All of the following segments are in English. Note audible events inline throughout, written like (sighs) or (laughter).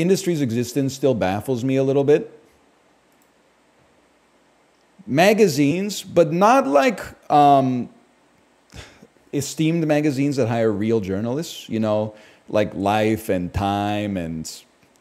industry's existence still baffles me a little bit? Magazines, but not like um, esteemed magazines that hire real journalists, you know, like Life and Time and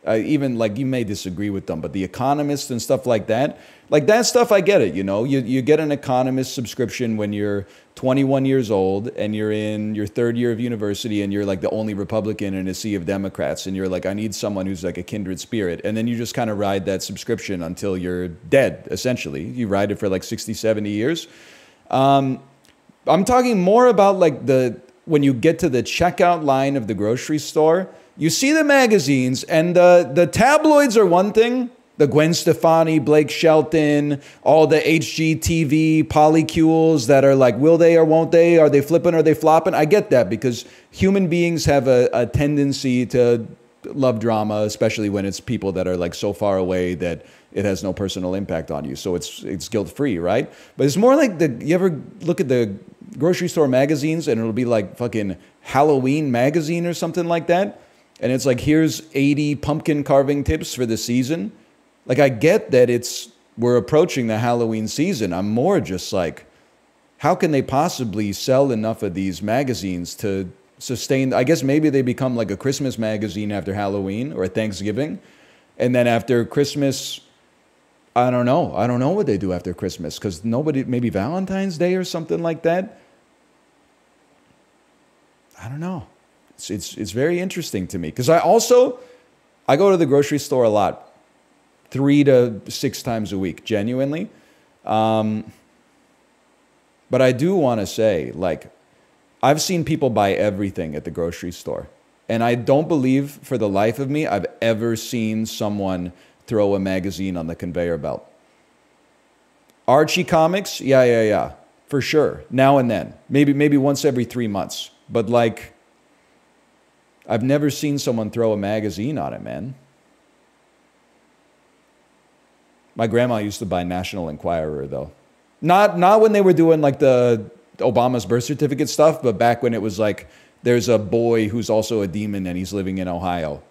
uh, even like you may disagree with them, but The Economist and stuff like that, like that stuff, I get it. You know, you, you get an Economist subscription when you're 21 years old and you're in your third year of university and you're like the only Republican in a sea of Democrats and you're like, I need someone who's like a kindred spirit. And then you just kind of ride that subscription until you're dead, essentially. You ride it for like 60, 70 years. Um, I'm talking more about like the when you get to the checkout line of the grocery store, you see the magazines and the the tabloids are one thing. The Gwen Stefani, Blake Shelton, all the HGTV polycules that are like, will they or won't they? Are they flipping? Are they flopping? I get that because human beings have a, a tendency to love drama, especially when it's people that are like so far away that it has no personal impact on you. So it's it's guilt free, right? But it's more like the you ever look at the grocery store magazines and it'll be like fucking Halloween magazine or something like that. And it's like, here's 80 pumpkin carving tips for the season. Like, I get that it's, we're approaching the Halloween season. I'm more just like, how can they possibly sell enough of these magazines to sustain? I guess maybe they become like a Christmas magazine after Halloween or Thanksgiving. And then after Christmas, I don't know. I don't know what they do after Christmas because nobody, maybe Valentine's Day or something like that. I don't know. It's, it's, it's very interesting to me because I also, I go to the grocery store a lot, three to six times a week, genuinely. Um, but I do want to say, like, I've seen people buy everything at the grocery store. And I don't believe for the life of me I've ever seen someone throw a magazine on the conveyor belt. Archie comics, yeah, yeah, yeah, for sure. Now and then, maybe maybe once every three months. But like, I've never seen someone throw a magazine on it, man. My grandma used to buy National Enquirer though. Not not when they were doing like the Obama's birth certificate stuff, but back when it was like there's a boy who's also a demon and he's living in Ohio.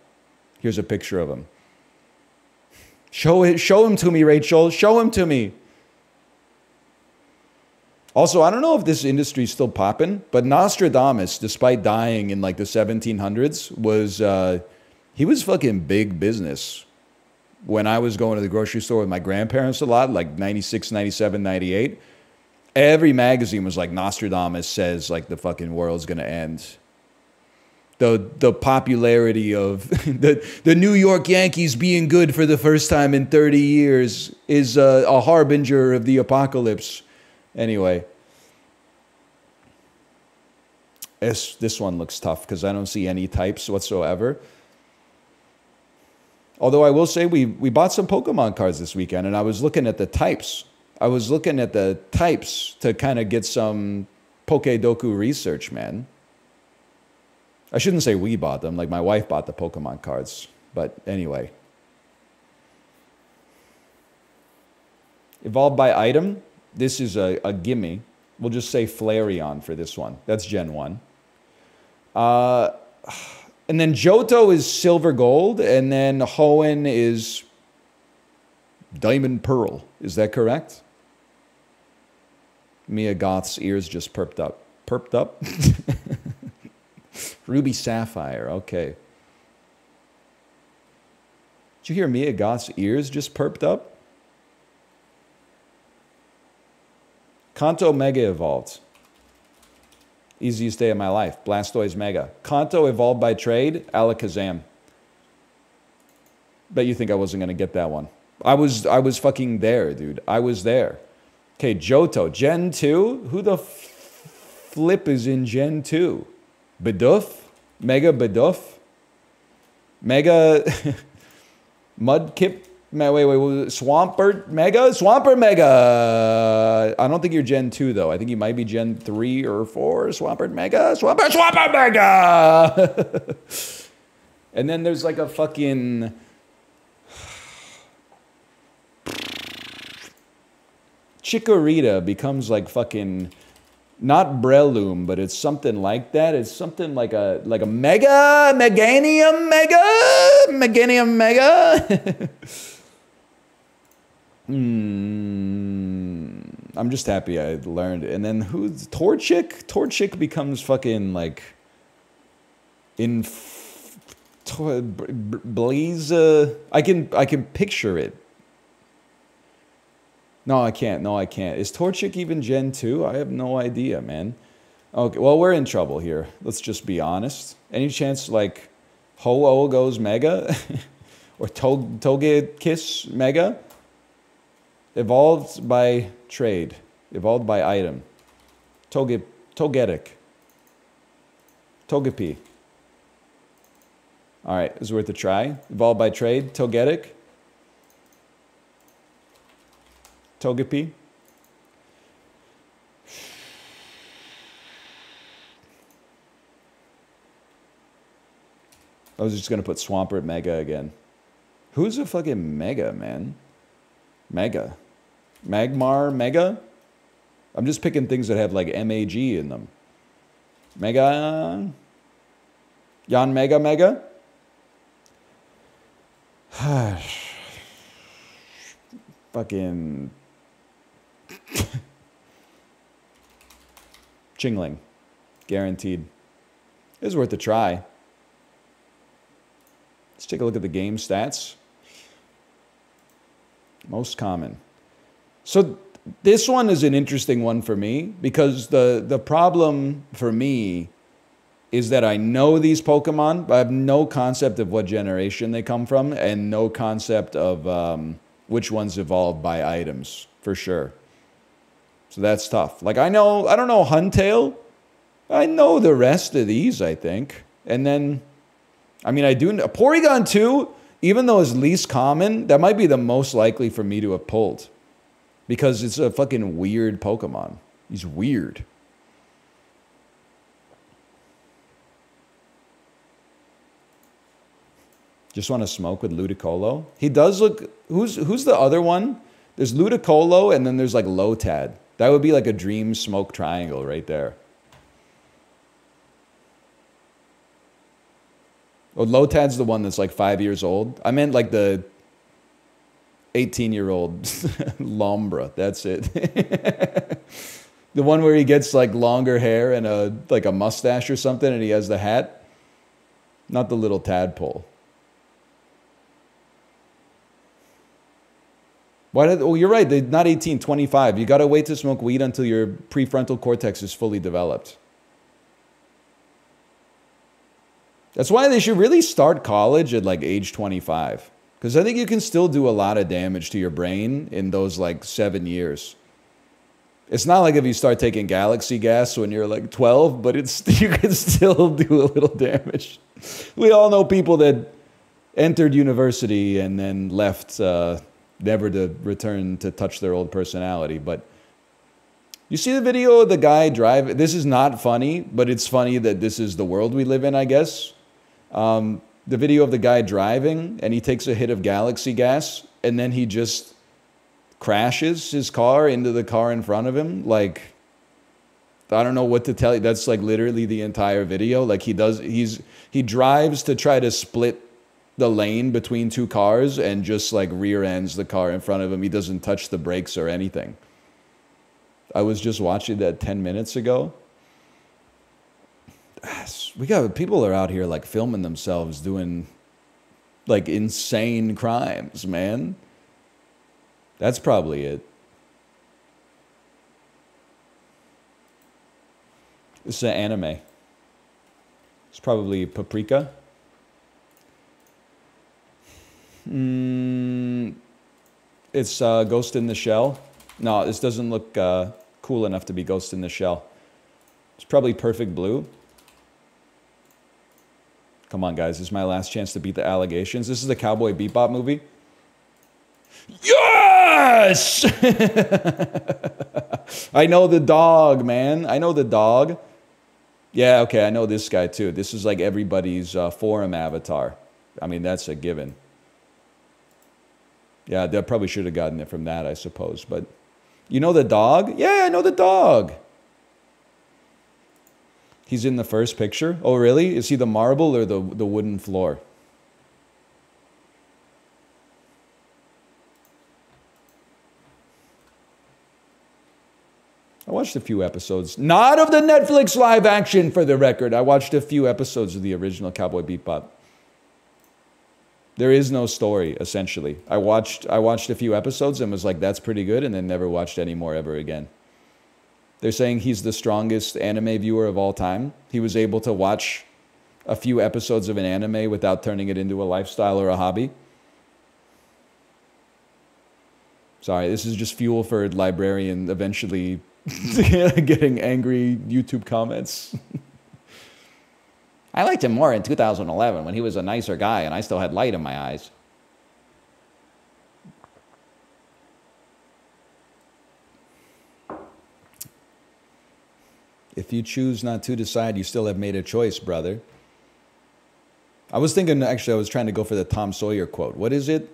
Here's a picture of him. Show it, show him to me, Rachel. Show him to me. Also, I don't know if this industry is still popping, but Nostradamus, despite dying in like the 1700s, was uh, he was fucking big business. When I was going to the grocery store with my grandparents a lot, like 96, 97, 98, every magazine was like Nostradamus says like the fucking world's gonna end the the popularity of (laughs) the the New York Yankees being good for the first time in 30 years is a, a harbinger of the apocalypse. Anyway, this this one looks tough because I don't see any types whatsoever. Although I will say we we bought some Pokemon cards this weekend, and I was looking at the types. I was looking at the types to kind of get some Pokedoku research, man. I shouldn't say we bought them, like my wife bought the Pokemon cards. But anyway. Evolved by item. This is a, a gimme. We'll just say Flareon for this one. That's Gen 1. Uh, and then Johto is silver gold, and then Hoenn is diamond pearl. Is that correct? Mia Goth's ears just perped up. Perped up? (laughs) Ruby Sapphire, okay. Did you hear Mia Goth's ears just perped up? Kanto Mega evolved. Easiest day of my life. Blastoise Mega. Kanto evolved by trade. Alakazam. Bet you think I wasn't going to get that one. I was, I was fucking there, dude. I was there. Okay, Johto. Gen 2? Who the flip is in Gen 2? Bidoof, Mega Bidoof, Mega (laughs) Mudkip, wait, wait, wait, Swampert Mega? Swampert Mega! I don't think you're Gen 2 though. I think you might be Gen 3 or 4. Swampert Mega? Swampert, Swampert Mega! (laughs) and then there's like a fucking. Chikorita becomes like fucking not Breloom, but it's something like that. It's something like a like a mega meganium mega meganium mega. (laughs) Hmm. I'm just happy I learned. And then who's Torchic? Torchic becomes fucking like in Blaze. Uh, I can I can picture it. No, I can't. No, I can't. Is Torchic even Gen 2? I have no idea, man. Okay, well, we're in trouble here. Let's just be honest. Any chance, like, Ho-Oh goes Mega? (laughs) or Tog Togekiss Mega? Evolved by trade. Evolved by item. Toge Togetic. Togepi. All right, is worth a try. Evolved by trade. Togetic. Togepi. I was just going to put Swampert Mega again. Who's a fucking Mega, man? Mega. Magmar Mega? I'm just picking things that have like MAG in them. Mega. Jan Mega Mega? (sighs) Fucking (laughs) Chingling. Guaranteed. It was worth a try. Let's take a look at the game stats. Most common. So this one is an interesting one for me because the, the problem for me is that I know these Pokemon, but I have no concept of what generation they come from and no concept of um, which ones evolved by items for sure. So that's tough. Like I know, I don't know Huntail. I know the rest of these, I think. And then, I mean, I do, a Porygon 2, even though it's least common, that might be the most likely for me to have pulled. Because it's a fucking weird Pokemon. He's weird. Just want to smoke with Ludicolo. He does look. Who's who's the other one? There's Ludicolo, and then there's like Lotad. That would be like a dream smoke triangle right there. Oh, Lotad's the one that's like five years old. I meant like the 18 year old (laughs) Lombra. That's it. (laughs) the one where he gets like longer hair and a like a mustache or something and he has the hat. Not the little tadpole. Why did, oh, you're right. They're not 18, 25. You got to wait to smoke weed until your prefrontal cortex is fully developed. That's why they should really start college at like age 25. Because I think you can still do a lot of damage to your brain in those like seven years. It's not like if you start taking galaxy gas when you're like 12, but it's (laughs) you can still (laughs) do a little damage. We all know people that entered university and then left uh, never to return to touch their old personality. But you see the video of the guy driving. This is not funny, but it's funny that this is the world we live in, I guess. Um, the video of the guy driving and he takes a hit of galaxy gas and then he just crashes his car into the car in front of him. Like, I don't know what to tell you. That's like literally the entire video. Like he does, he's, he drives to try to split the lane between two cars and just like rear ends the car in front of him. He doesn't touch the brakes or anything. I was just watching that 10 minutes ago. We got people are out here like filming themselves doing like insane crimes, man. That's probably it. Is an anime. It's probably Paprika. Mm, it's uh, Ghost in the Shell. No, this doesn't look uh, cool enough to be Ghost in the Shell. It's probably Perfect Blue. Come on, guys. This is my last chance to beat the allegations. This is the Cowboy Bebop movie. Yes! (laughs) I know the dog, man. I know the dog. Yeah, okay. I know this guy too. This is like everybody's uh, forum avatar. I mean, that's a given. Yeah, they probably should have gotten it from that, I suppose. But you know the dog? Yeah, I know the dog. He's in the first picture. Oh, really? Is he the marble or the, the wooden floor? I watched a few episodes, not of the Netflix live action for the record. I watched a few episodes of the original Cowboy Bebop. There is no story, essentially. I watched I watched a few episodes and was like, that's pretty good, and then never watched any more ever again. They're saying he's the strongest anime viewer of all time. He was able to watch a few episodes of an anime without turning it into a lifestyle or a hobby. Sorry, this is just fuel for librarian eventually (laughs) getting angry YouTube comments. I liked him more in 2011 when he was a nicer guy and I still had light in my eyes. If you choose not to decide, you still have made a choice, brother. I was thinking, actually, I was trying to go for the Tom Sawyer quote. What is it?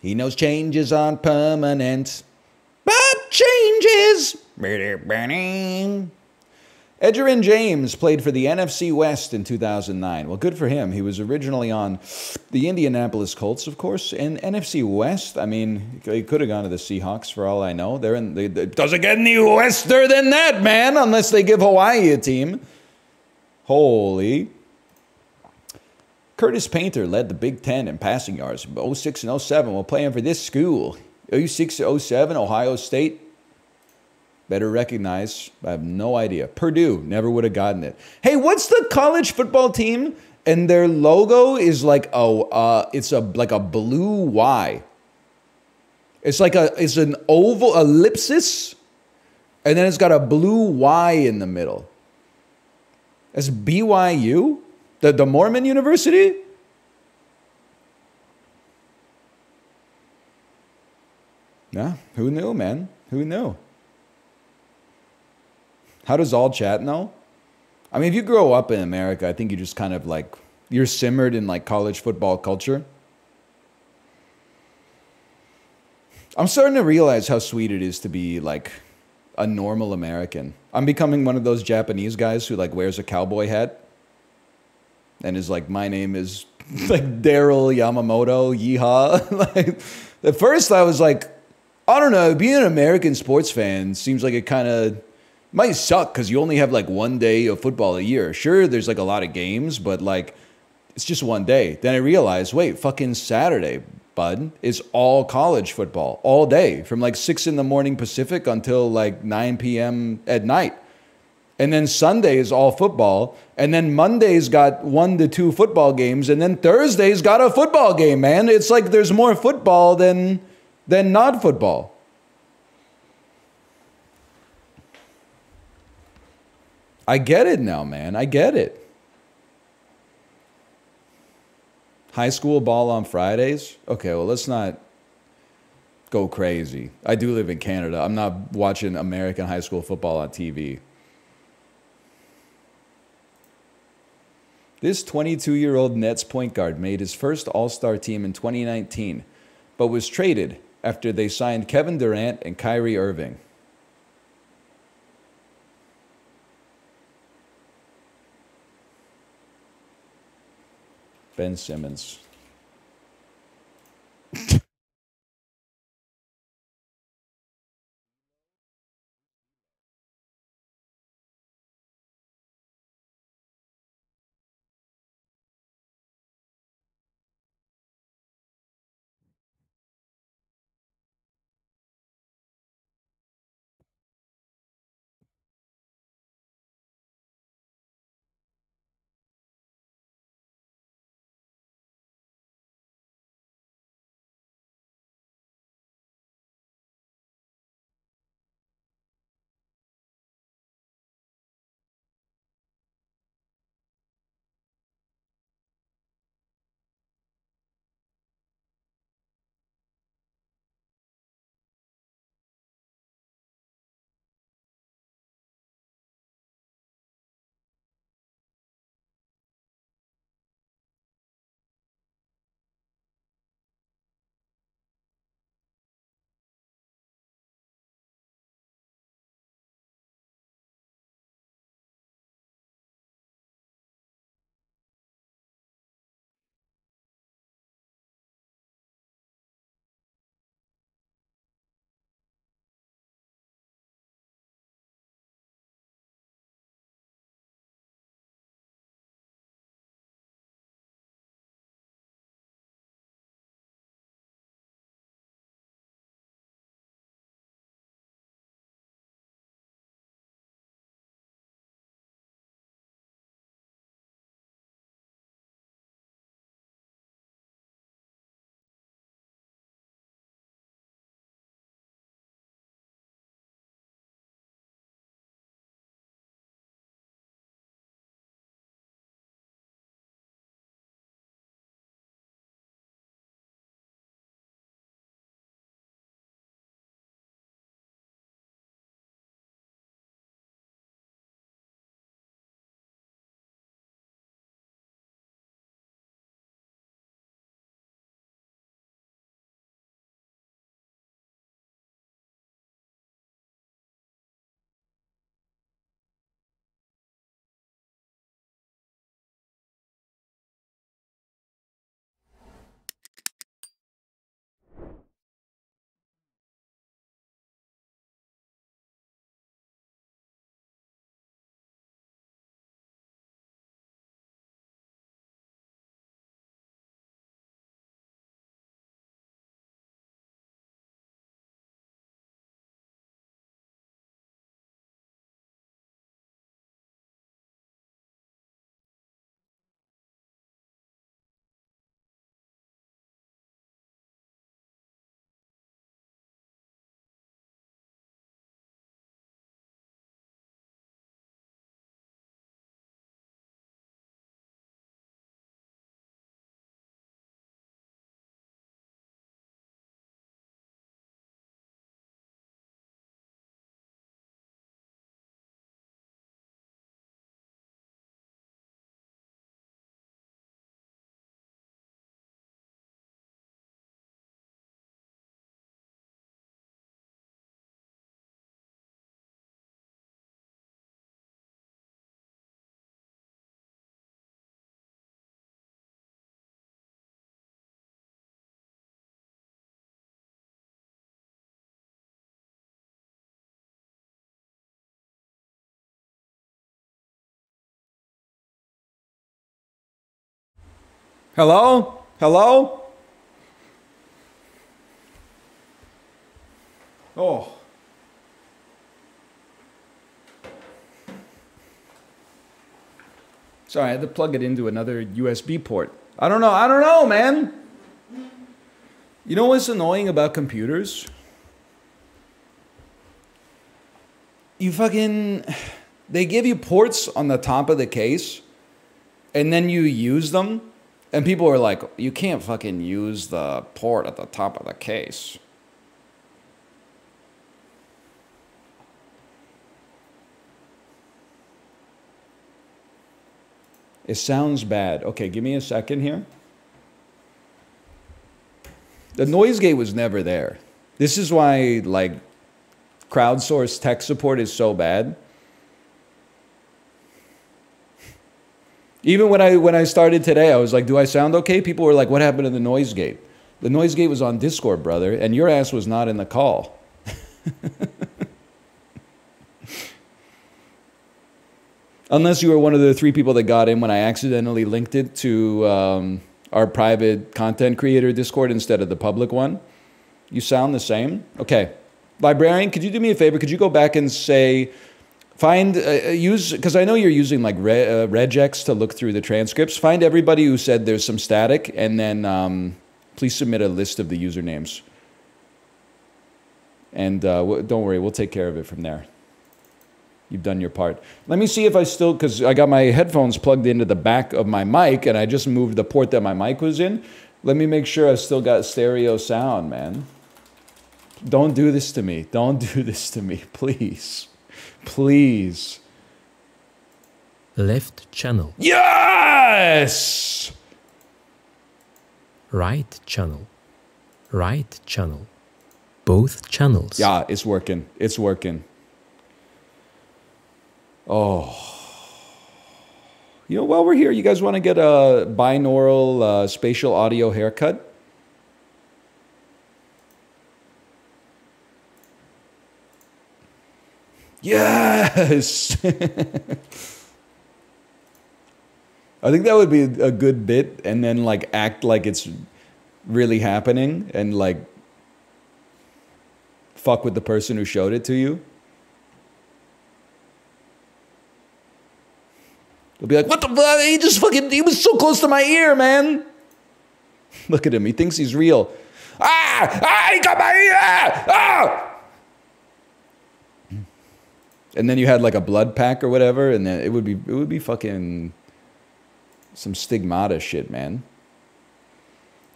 He knows changes aren't permanent, but changes. Edgerrin James played for the NFC West in 2009. Well, good for him. He was originally on the Indianapolis Colts, of course, and NFC West. I mean, he could have gone to the Seahawks for all I know. They're in. They, it doesn't get any wester than that, man, unless they give Hawaii a team. Holy. Curtis Painter led the Big Ten in passing yards, 06 and 07 while playing for this school. 06 07, Ohio State better recognize. I have no idea. Purdue never would have gotten it. Hey, what's the college football team? And their logo is like oh, uh, it's a like a blue Y. It's like a it's an oval ellipsis, and then it's got a blue Y in the middle. It's BYU, the the Mormon University. Yeah, who knew, man? Who knew? How does all chat know? I mean, if you grow up in America, I think you just kind of like, you're simmered in like college football culture. I'm starting to realize how sweet it is to be like a normal American. I'm becoming one of those Japanese guys who like wears a cowboy hat and is like, my name is (laughs) like Daryl Yamamoto, yeehaw. (laughs) like, at first I was like, I don't know, being an American sports fan seems like it kind of might suck because you only have like one day of football a year. Sure, there's like a lot of games, but like it's just one day. Then I realized, wait, fucking Saturday, bud, is all college football all day from like six in the morning Pacific until like 9 p.m. at night. And then Sunday is all football. And then Monday's got one to two football games. And then Thursday's got a football game, man. It's like there's more football than, than not football. I get it now, man. I get it. High school ball on Fridays? Okay, well, let's not go crazy. I do live in Canada. I'm not watching American high school football on TV. This 22 year old Nets point guard made his first All Star team in 2019, but was traded after they signed Kevin Durant and Kyrie Irving. Ben Simmons. (laughs) Hello? Hello? Oh. Sorry, I had to plug it into another USB port. I don't know. I don't know, man. You know what's annoying about computers? You fucking. They give you ports on the top of the case, and then you use them, and people are like, you can't fucking use the port at the top of the case. It sounds bad. Okay, give me a second here. The noise gate was never there. This is why like crowdsourced tech support is so bad. Even when I when I started today, I was like, "Do I sound okay?" People were like, "What happened to the noise gate?" The noise gate was on Discord, brother, and your ass was not in the call. (laughs) Unless you were one of the three people that got in when I accidentally linked it to um, our private content creator Discord instead of the public one. You sound the same. Okay. Librarian, could you do me a favor? Could you go back and say, find, uh, uh use, because I know you're using like Re, uh, regex to look through the transcripts. Find everybody who said there's some static and then um, please submit a list of the usernames. And uh, don't worry, we'll take care of it from there. You've done your part. Let me see if I still, because I got my headphones plugged into the back of my mic and I just moved the port that my mic was in. Let me make sure I still got stereo sound, man. Don't do this to me. Don't (laughs) do this to me, please. Please. Left channel. Yes! Right channel. Right channel. Both channels. Yeah, it's working. It's working. Oh. You know, while we're here, you guys want to get a binaural uh, spatial audio haircut? Yes! (laughs) I think that would be a good bit, and then like act like it's really happening and like fuck with the person who showed it to you. They'll be like, what the fuck? He just fucking, he was so close to my ear, man. (laughs) Look at him. He thinks he's real. Ah! Ah! He got my ear! Ah! And then you had like a blood pack or whatever, and then it would be, it would be fucking some stigmata shit, man.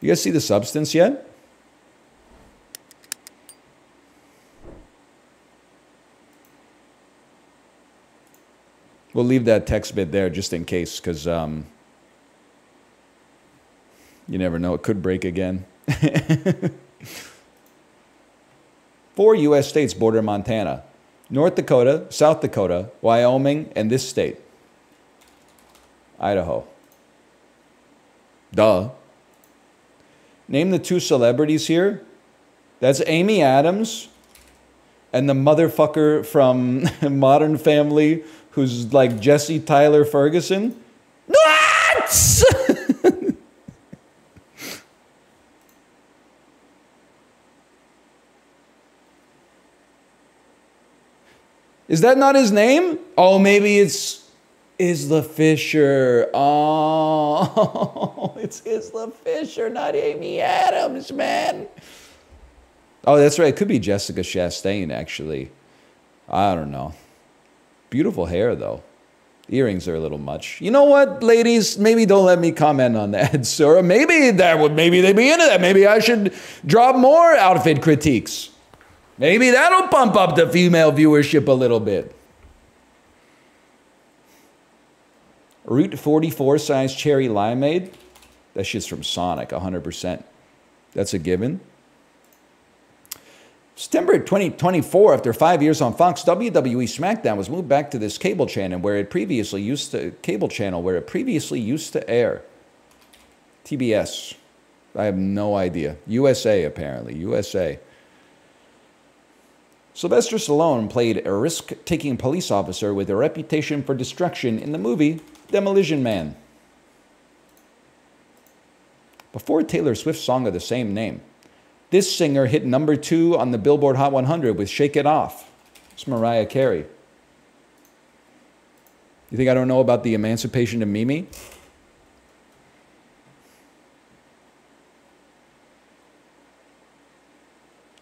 You guys see the substance yet? We'll leave that text bit there just in case, because um, you never know. It could break again. (laughs) Four U.S. states border Montana North Dakota, South Dakota, Wyoming, and this state Idaho. Duh. Name the two celebrities here. That's Amy Adams and the motherfucker from (laughs) Modern Family who's like Jesse Tyler Ferguson. What? (laughs) Is that not his name? Oh, maybe it's Isla Fisher. Oh, (laughs) it's Isla Fisher, not Amy Adams, man. Oh, that's right. It could be Jessica Chastain, actually. I don't know. Beautiful hair, though. Earrings are a little much. You know what, ladies? Maybe don't let me comment on that, (laughs) sir. Maybe that would maybe they'd be into that. Maybe I should drop more outfit critiques. Maybe that'll pump up the female viewership a little bit. Route 44 size cherry limeade. That shit's from Sonic, 100%. That's a given. September 2024, after five years on Fox, WWE SmackDown was moved back to this cable channel where it previously used to cable channel where it previously used to air. TBS. I have no idea. USA apparently. USA. Sylvester Stallone played a risk-taking police officer with a reputation for destruction in the movie Demolition Man. before Taylor Swift's song of the same name. This singer hit number two on the Billboard Hot 100 with Shake It Off. It's Mariah Carey. You think I don't know about the emancipation of Mimi?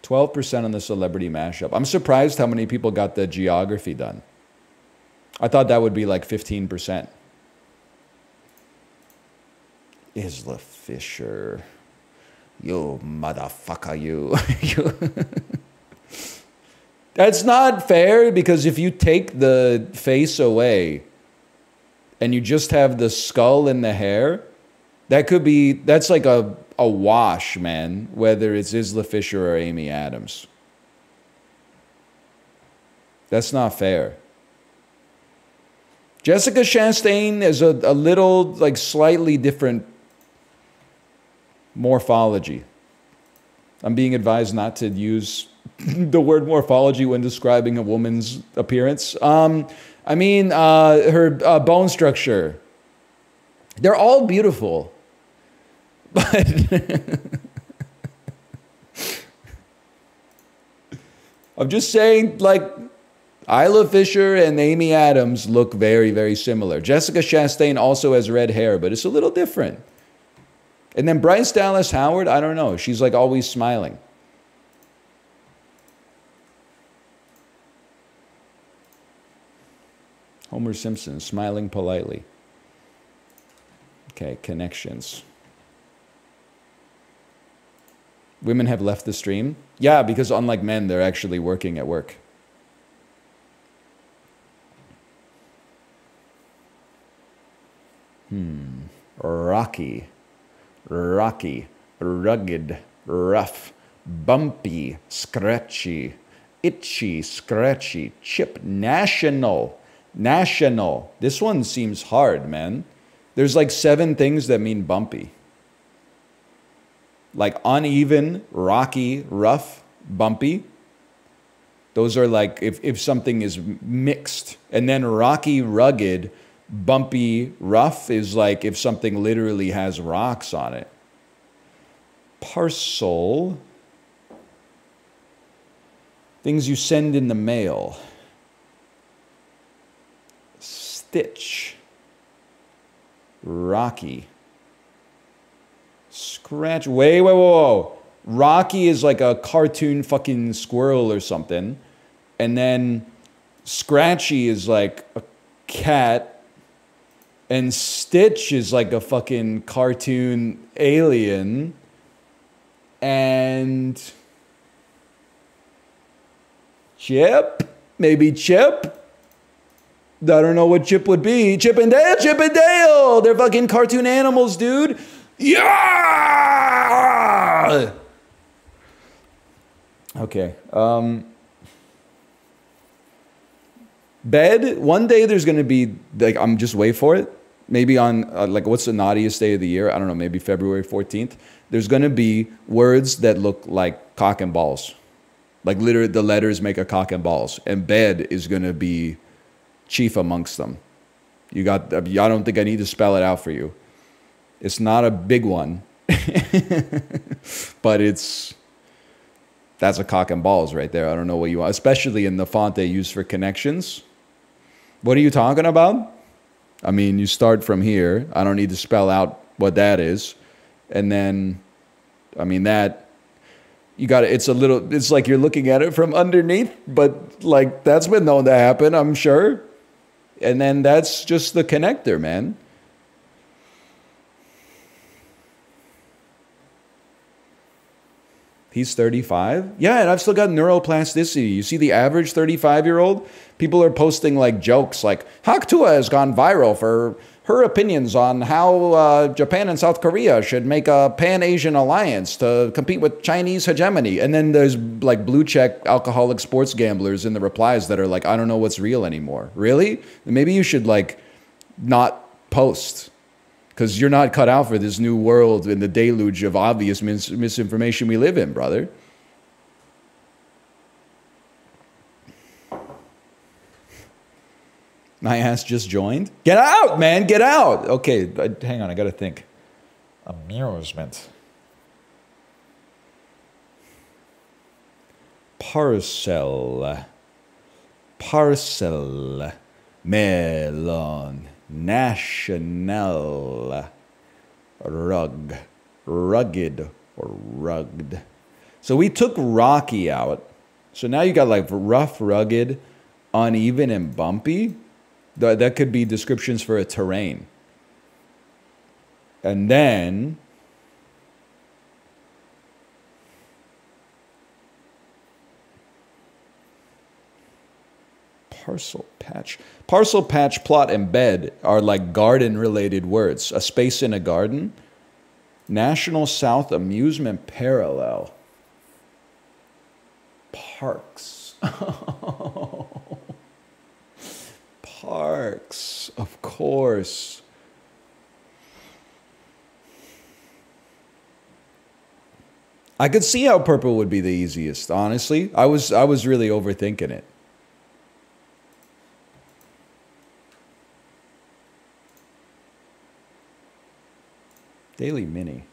Twelve percent on the celebrity mashup. I'm surprised how many people got the geography done. I thought that would be like fifteen percent. Isla Fisher. You motherfucker, you. (laughs) That's not fair because if you take the face away and you just have the skull and the hair, that could be, that's like a, a wash, man, whether it's Isla Fisher or Amy Adams. That's not fair. Jessica Chastain is a, a little, like, slightly different morphology. I'm being advised not to use (laughs) the word morphology when describing a woman's appearance. Um, I mean, uh, her uh, bone structure. They're all beautiful. But (laughs) I'm just saying, like, Isla Fisher and Amy Adams look very, very similar. Jessica Chastain also has red hair, but it's a little different. And then Bryce Dallas Howard, I don't know. She's like always smiling. Homer Simpson, smiling politely. Okay, connections. Women have left the stream? Yeah, because unlike men, they're actually working at work. Hmm. Rocky rocky, rugged, rough, bumpy, scratchy, itchy, scratchy, chip, national, national. This one seems hard, man. There's like seven things that mean bumpy. Like uneven, rocky, rough, bumpy. Those are like if, if something is mixed. And then rocky, rugged, bumpy rough is like if something literally has rocks on it. Parcel, things you send in the mail. Stitch, rocky. Scratch, wait, wait, whoa, whoa. Rocky is like a cartoon fucking squirrel or something. And then Scratchy is like a cat and Stitch is like a fucking cartoon alien. And Chip, maybe Chip. I don't know what Chip would be. Chip and Dale, Chip and Dale. They're fucking cartoon animals, dude. Yeah. Okay. Um, bed. One day there's going to be like I'm just wait for it maybe on uh, like what's the naughtiest day of the year? I don't know, maybe February 14th. There's going to be words that look like cock and balls. Like literally the letters make a cock and balls and bed is going to be chief amongst them. You got I don't think I need to spell it out for you. It's not a big one. (laughs) but it's that's a cock and balls right there. I don't know what you want, especially in the font they use for connections. What are you talking about? I mean, you start from here. I don't need to spell out what that is. And then, I mean, that, you got it. It's a little, it's like you're looking at it from underneath, but like that's been known to happen, I'm sure. And then that's just the connector, man. He's 35. Yeah, and I've still got neuroplasticity. You see the average 35 year old? People are posting like jokes like, Hawk Tuah has gone viral for her opinions on how uh, Japan and South Korea should make a pan Asian alliance to compete with Chinese hegemony. And then there's like blue check alcoholic sports gamblers in the replies that are like, I don't know what's real anymore. Really? Maybe you should like not post because you're not cut out for this new world and the deluge of obvious mis- misinformation we live in, brother. My ass just joined. Get out, man, get out. Okay, hang on, I gotta think. Amusement. Parcel. Parcel. Melon. National. Rug. Rugged or rugged. So we took rocky out. So now you got like rough, rugged, uneven, and bumpy. That, could be descriptions for a terrain. And then parcel patch. Parcel patch, plot, and bed are like garden related words. A space in a garden. National South Amusement Parallel. Parks. (laughs) Parks, of course. I could see how purple would be the easiest, honestly. I was I was really overthinking it. Daily Mini.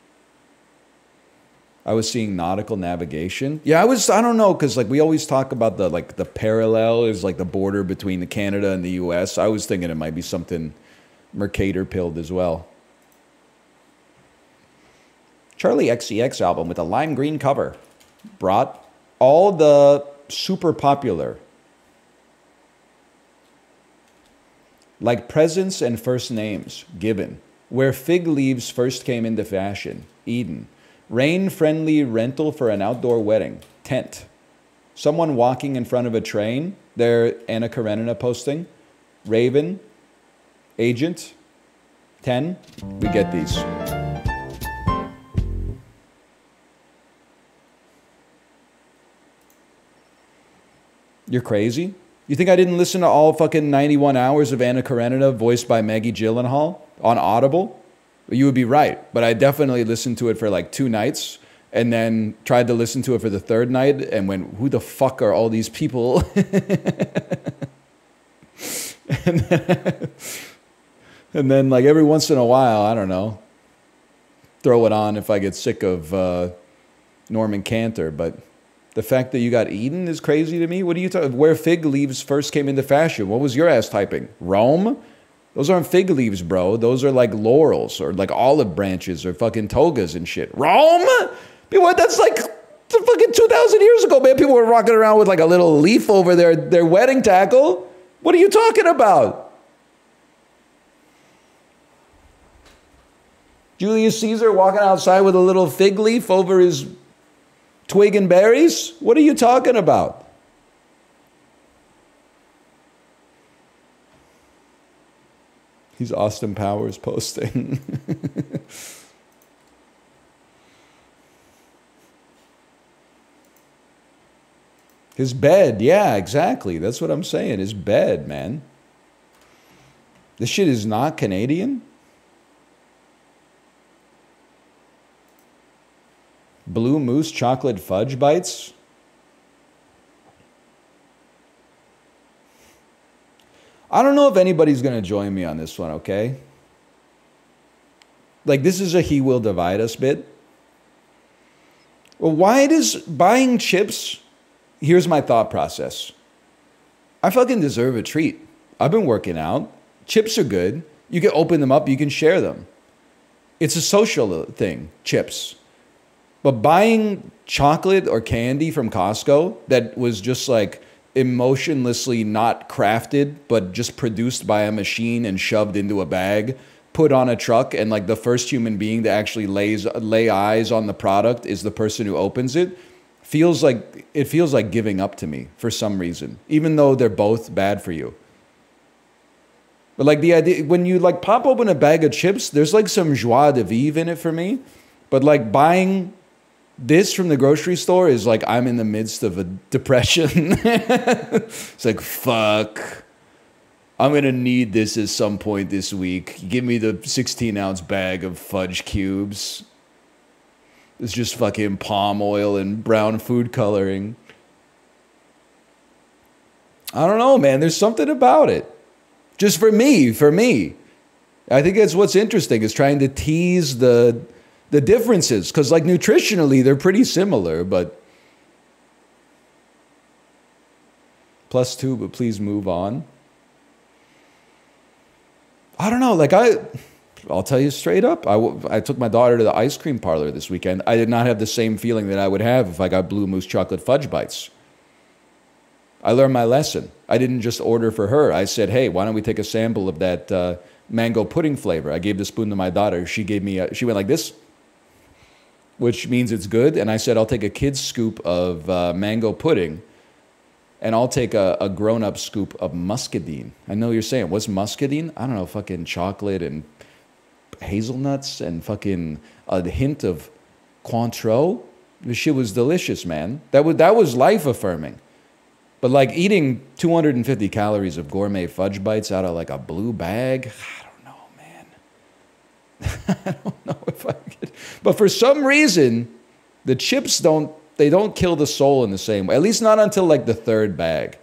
I was seeing nautical navigation. Yeah, I was. I don't know because like we always talk about the like the parallel is like the border between the Canada and the U.S. I was thinking it might be something Mercator pilled as well. Charli XCX album with a lime green cover brought all the super popular like presents and first names given where fig leaves first came into fashion eden. Rain friendly rental for an outdoor wedding tent. Someone walking in front of a train there anna karenina posting raven agent 10 we get these. You're crazy? You think I didn't listen to all fucking 91 hours of Anna Karenina voiced by Maggie Gyllenhaal on Audible? You would be right, but I definitely listened to it for like two nights and then tried to listen to it for the third night and went, who the fuck are all these people? (laughs) and, then, (laughs) and then, like, every once in a while, I don't know, throw it on if I get sick of uh, Norman Cantor, but the fact that you got Eden is crazy to me. What are you talking? Where fig leaves first came into fashion? What was your ass typing? Rome? Those aren't fig leaves, bro. Those are like laurels or like olive branches or fucking togas and shit. Rome? What? That's like fucking two thousand years ago, man. People were rocking around with like a little leaf over their their wedding tackle. What are you talking about? Julius Caesar walking outside with a little fig leaf over his twig and berries? What are you talking about? He's Austin Powers posting. (laughs) His bed, yeah, exactly. That's what I'm saying. His bed, man. This shit is not Canadian. Blue Moose Chocolate Fudge Bites. I don't know if anybody's going to join me on this one, okay? Like, this is a He Will Divide Us bit. Well, why does buying chips? Here's my thought process I fucking deserve a treat. I've been working out. Chips are good. You can open them up, you can share them. It's a social thing, chips. But buying chocolate or candy from Costco that was just like emotionlessly not crafted, but just produced by a machine and shoved into a bag, put on a truck, and like the first human being that actually lays lay eyes on the product is the person who opens it, feels like it feels like giving up to me for some reason, even though they're both bad for you. But like the idea when you like pop open a bag of chips, there's like some joie de vivre in it for me. But like buying this from the grocery store is like I'm in the midst of a depression. (laughs) it's like, fuck. I'm going to need this at some point this week. Give me the 16 ounce bag of fudge cubes. It's just fucking palm oil and brown food coloring. I don't know, man. There's something about it. Just for me, for me. I think that's what's interesting is trying to tease the the differences because like nutritionally they're pretty similar, but plus two, but please move on. I don't know. Like I, I'll tell you straight up. I, I took my daughter to the ice cream parlor this weekend. I did not have the same feeling that I would have if I got Blue Moose chocolate fudge bites. I learned my lesson. I didn't just order for her. I said, "Hey, why don't we take a sample of that uh, mango pudding flavor?" I gave the spoon to my daughter. She gave me. A, she went like this, which means it's good. And I said, "I'll take a kid's scoop of uh, mango pudding." and I'll take a, a grown up scoop of muscadine. I know you're saying, what's muscadine? I don't know, fucking chocolate and hazelnuts and fucking a hint of Cointreau. The shit was delicious, man. That was, that was life affirming. But like eating 250 calories of gourmet fudge bites out of like a blue bag, (sighs) (laughs) I don't know, if I could. But for some reason, the chips don't they don't kill the soul in the same way. At least not until like the third bag.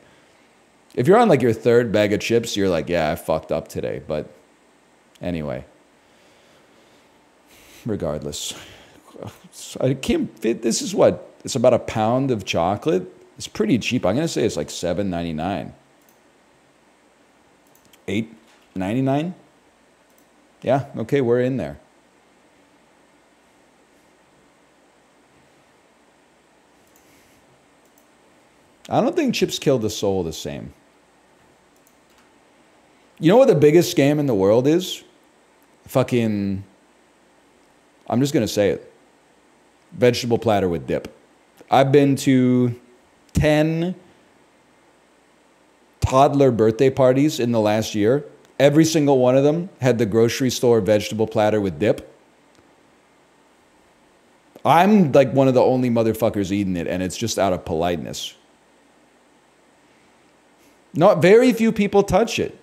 If you're on like your third bag of chips, you're like, yeah, I fucked up today. But anyway, regardless, I can't fit. This is what it's about a pound of chocolate. It's pretty cheap. I'm gonna say it's like seven ninety nine. Eight ninety nine. Yeah. Okay, we're in there. I don't think chips kill the soul the same. You know what the biggest scam in the world is? Fucking, I'm just going to say it vegetable platter with dip. I've been to 10 toddler birthday parties in the last year. Every single one of them had the grocery store vegetable platter with dip. I'm like one of the only motherfuckers eating it, and it's just out of politeness. Not very few people touch it.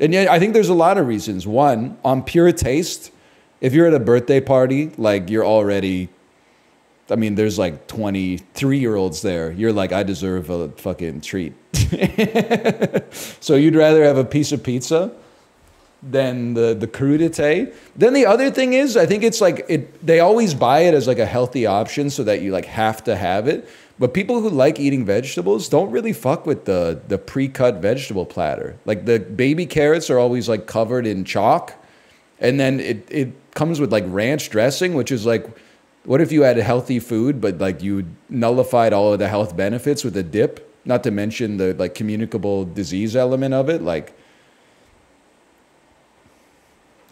And yet, I think there's a lot of reasons. One, on pure taste, if you're at a birthday party, like you're already, I mean, there's like 23 year olds there. You're like, I deserve a fucking treat. (laughs) so you'd rather have a piece of pizza than the, the crudité. Then the other thing is, I think it's like, it, they always buy it as like a healthy option so that you like have to have it. But people who like eating vegetables don't really fuck with the the pre-cut vegetable platter. Like the baby carrots are always like covered in chalk, and then it it comes with like ranch dressing, which is like, what if you had healthy food, but like you nullified all of the health benefits with a dip? Not to mention the like communicable disease element of it, like.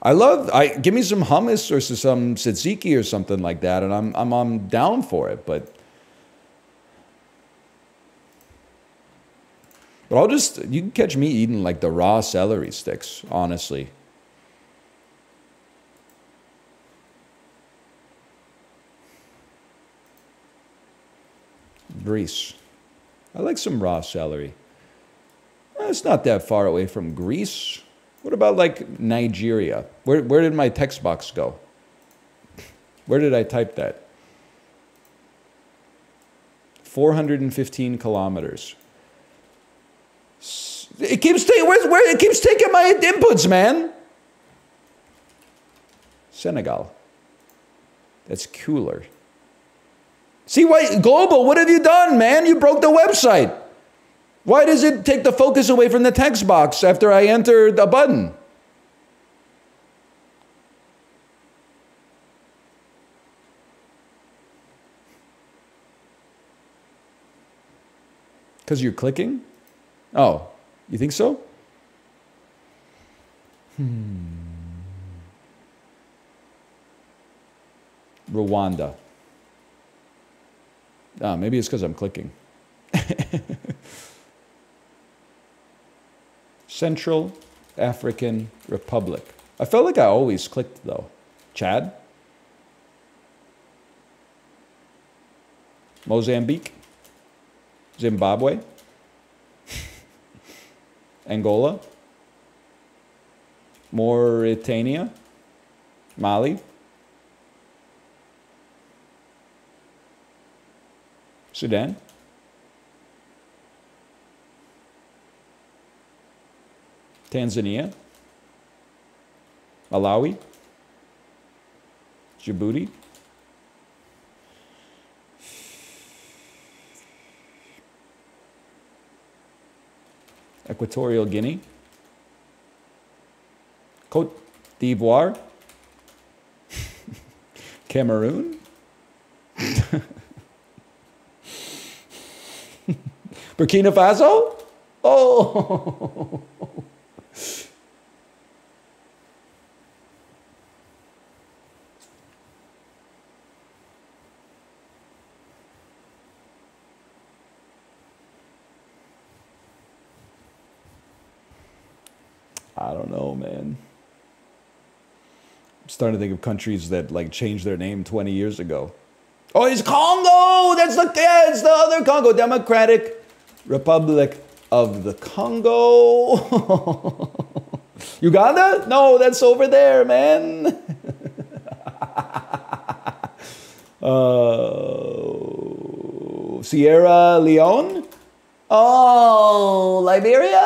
I love. I give me some hummus or some tzatziki or something like that, and I'm I'm I'm down for it. But But I'll just, you can catch me eating like the raw celery sticks, honestly. Greece. I like some raw celery. Eh, it's not that far away from Greece. What about like Nigeria? Where, where did my text box go? Where did I type that? 415 kilometers. It keeps taking where, where it keeps taking my inputs, man. Senegal. That's cooler. See why global, what have you done, man? You broke the website. Why does it take the focus away from the text box after I enter the button? Because you're clicking? Oh, you think so? Hmm. Rwanda. Ah, maybe it's because I'm clicking. (laughs) Central African Republic. I felt like I always clicked though. Chad? Mozambique? Zimbabwe? (laughs) Angola, Mauritania, Mali, Sudan, Tanzania, Malawi, Djibouti. Equatorial Guinea. Cote d'Ivoire. (laughs) Cameroon. (laughs) Burkina Faso? Oh. I don't know, man. I'm starting to think of countries that like changed their name 20 years ago. Oh, it's Congo! That's the yeah, it's the other Congo, Democratic Republic of the Congo. (laughs) Uganda? No, that's over there, man. uh, (laughs) Sierra Leone? Oh, Liberia?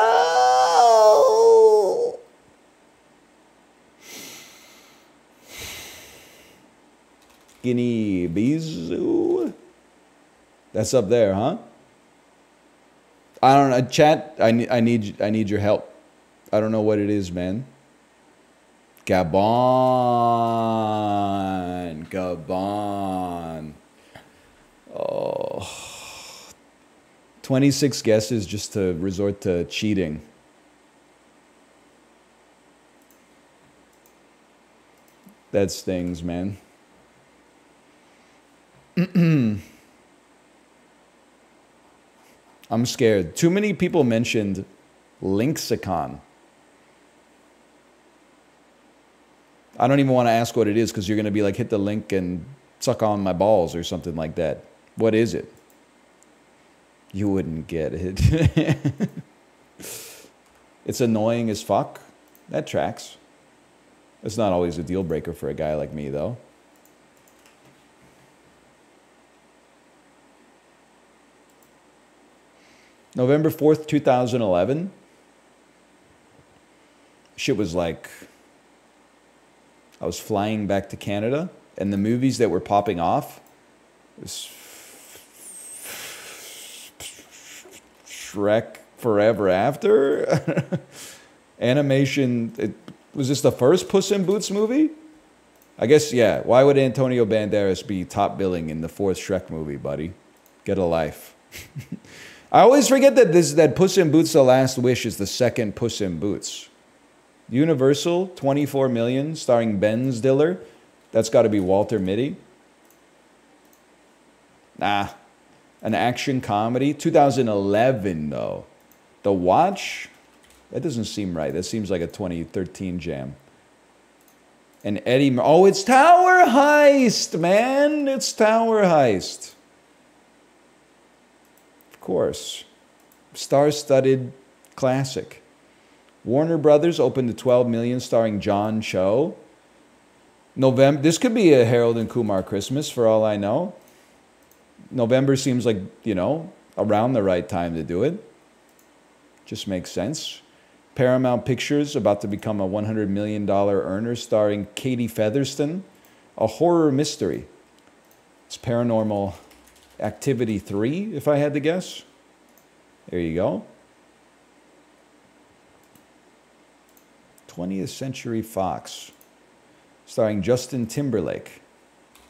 Guinea Bissau? That's up there, huh? I don't know. Chat, I need, I need, I need your help. I don't know what it is, man. Gabon, Gabon. Oh. 26 guesses just to resort to cheating. That stings, man. (clears throat) I'm scared. Too many people mentioned Linxicon. I don't even want to ask what it is because you're going to be like, hit the link and suck on my balls or something like that. What is it? You wouldn't get it. (laughs) it's annoying as fuck. That tracks. It's not always a deal breaker for a guy like me, though. November 4th, 2011. Shit was like, I was flying back to Canada, and the movies that were popping off was Shrek Forever After. (laughs) Animation, it, was this the first Puss in Boots movie? I guess, yeah. Why would Antonio Banderas be top billing in the fourth Shrek movie, buddy? Get a life. (laughs) I always forget that this that Puss in Boots: The Last Wish is the second Puss in Boots. Universal, 24 million, starring Ben Stiller. That's got to be Walter Mitty. Nah, an action comedy. 2011 though. The Watch. That doesn't seem right. That seems like a 2013 jam. And Eddie. Oh, it's Tower Heist, man. It's Tower Heist course. Star studded classic. Warner Brothers opened to 12 million starring John Cho. November, this could be a Harold and Kumar Christmas for all I know. November seems like, you know, around the right time to do it. Just makes sense. Paramount Pictures about to become a $100 million earner starring Katie Featherston. A horror mystery. It's paranormal Activity 3, if I had to guess. There you go. 20th Century Fox, starring Justin Timberlake.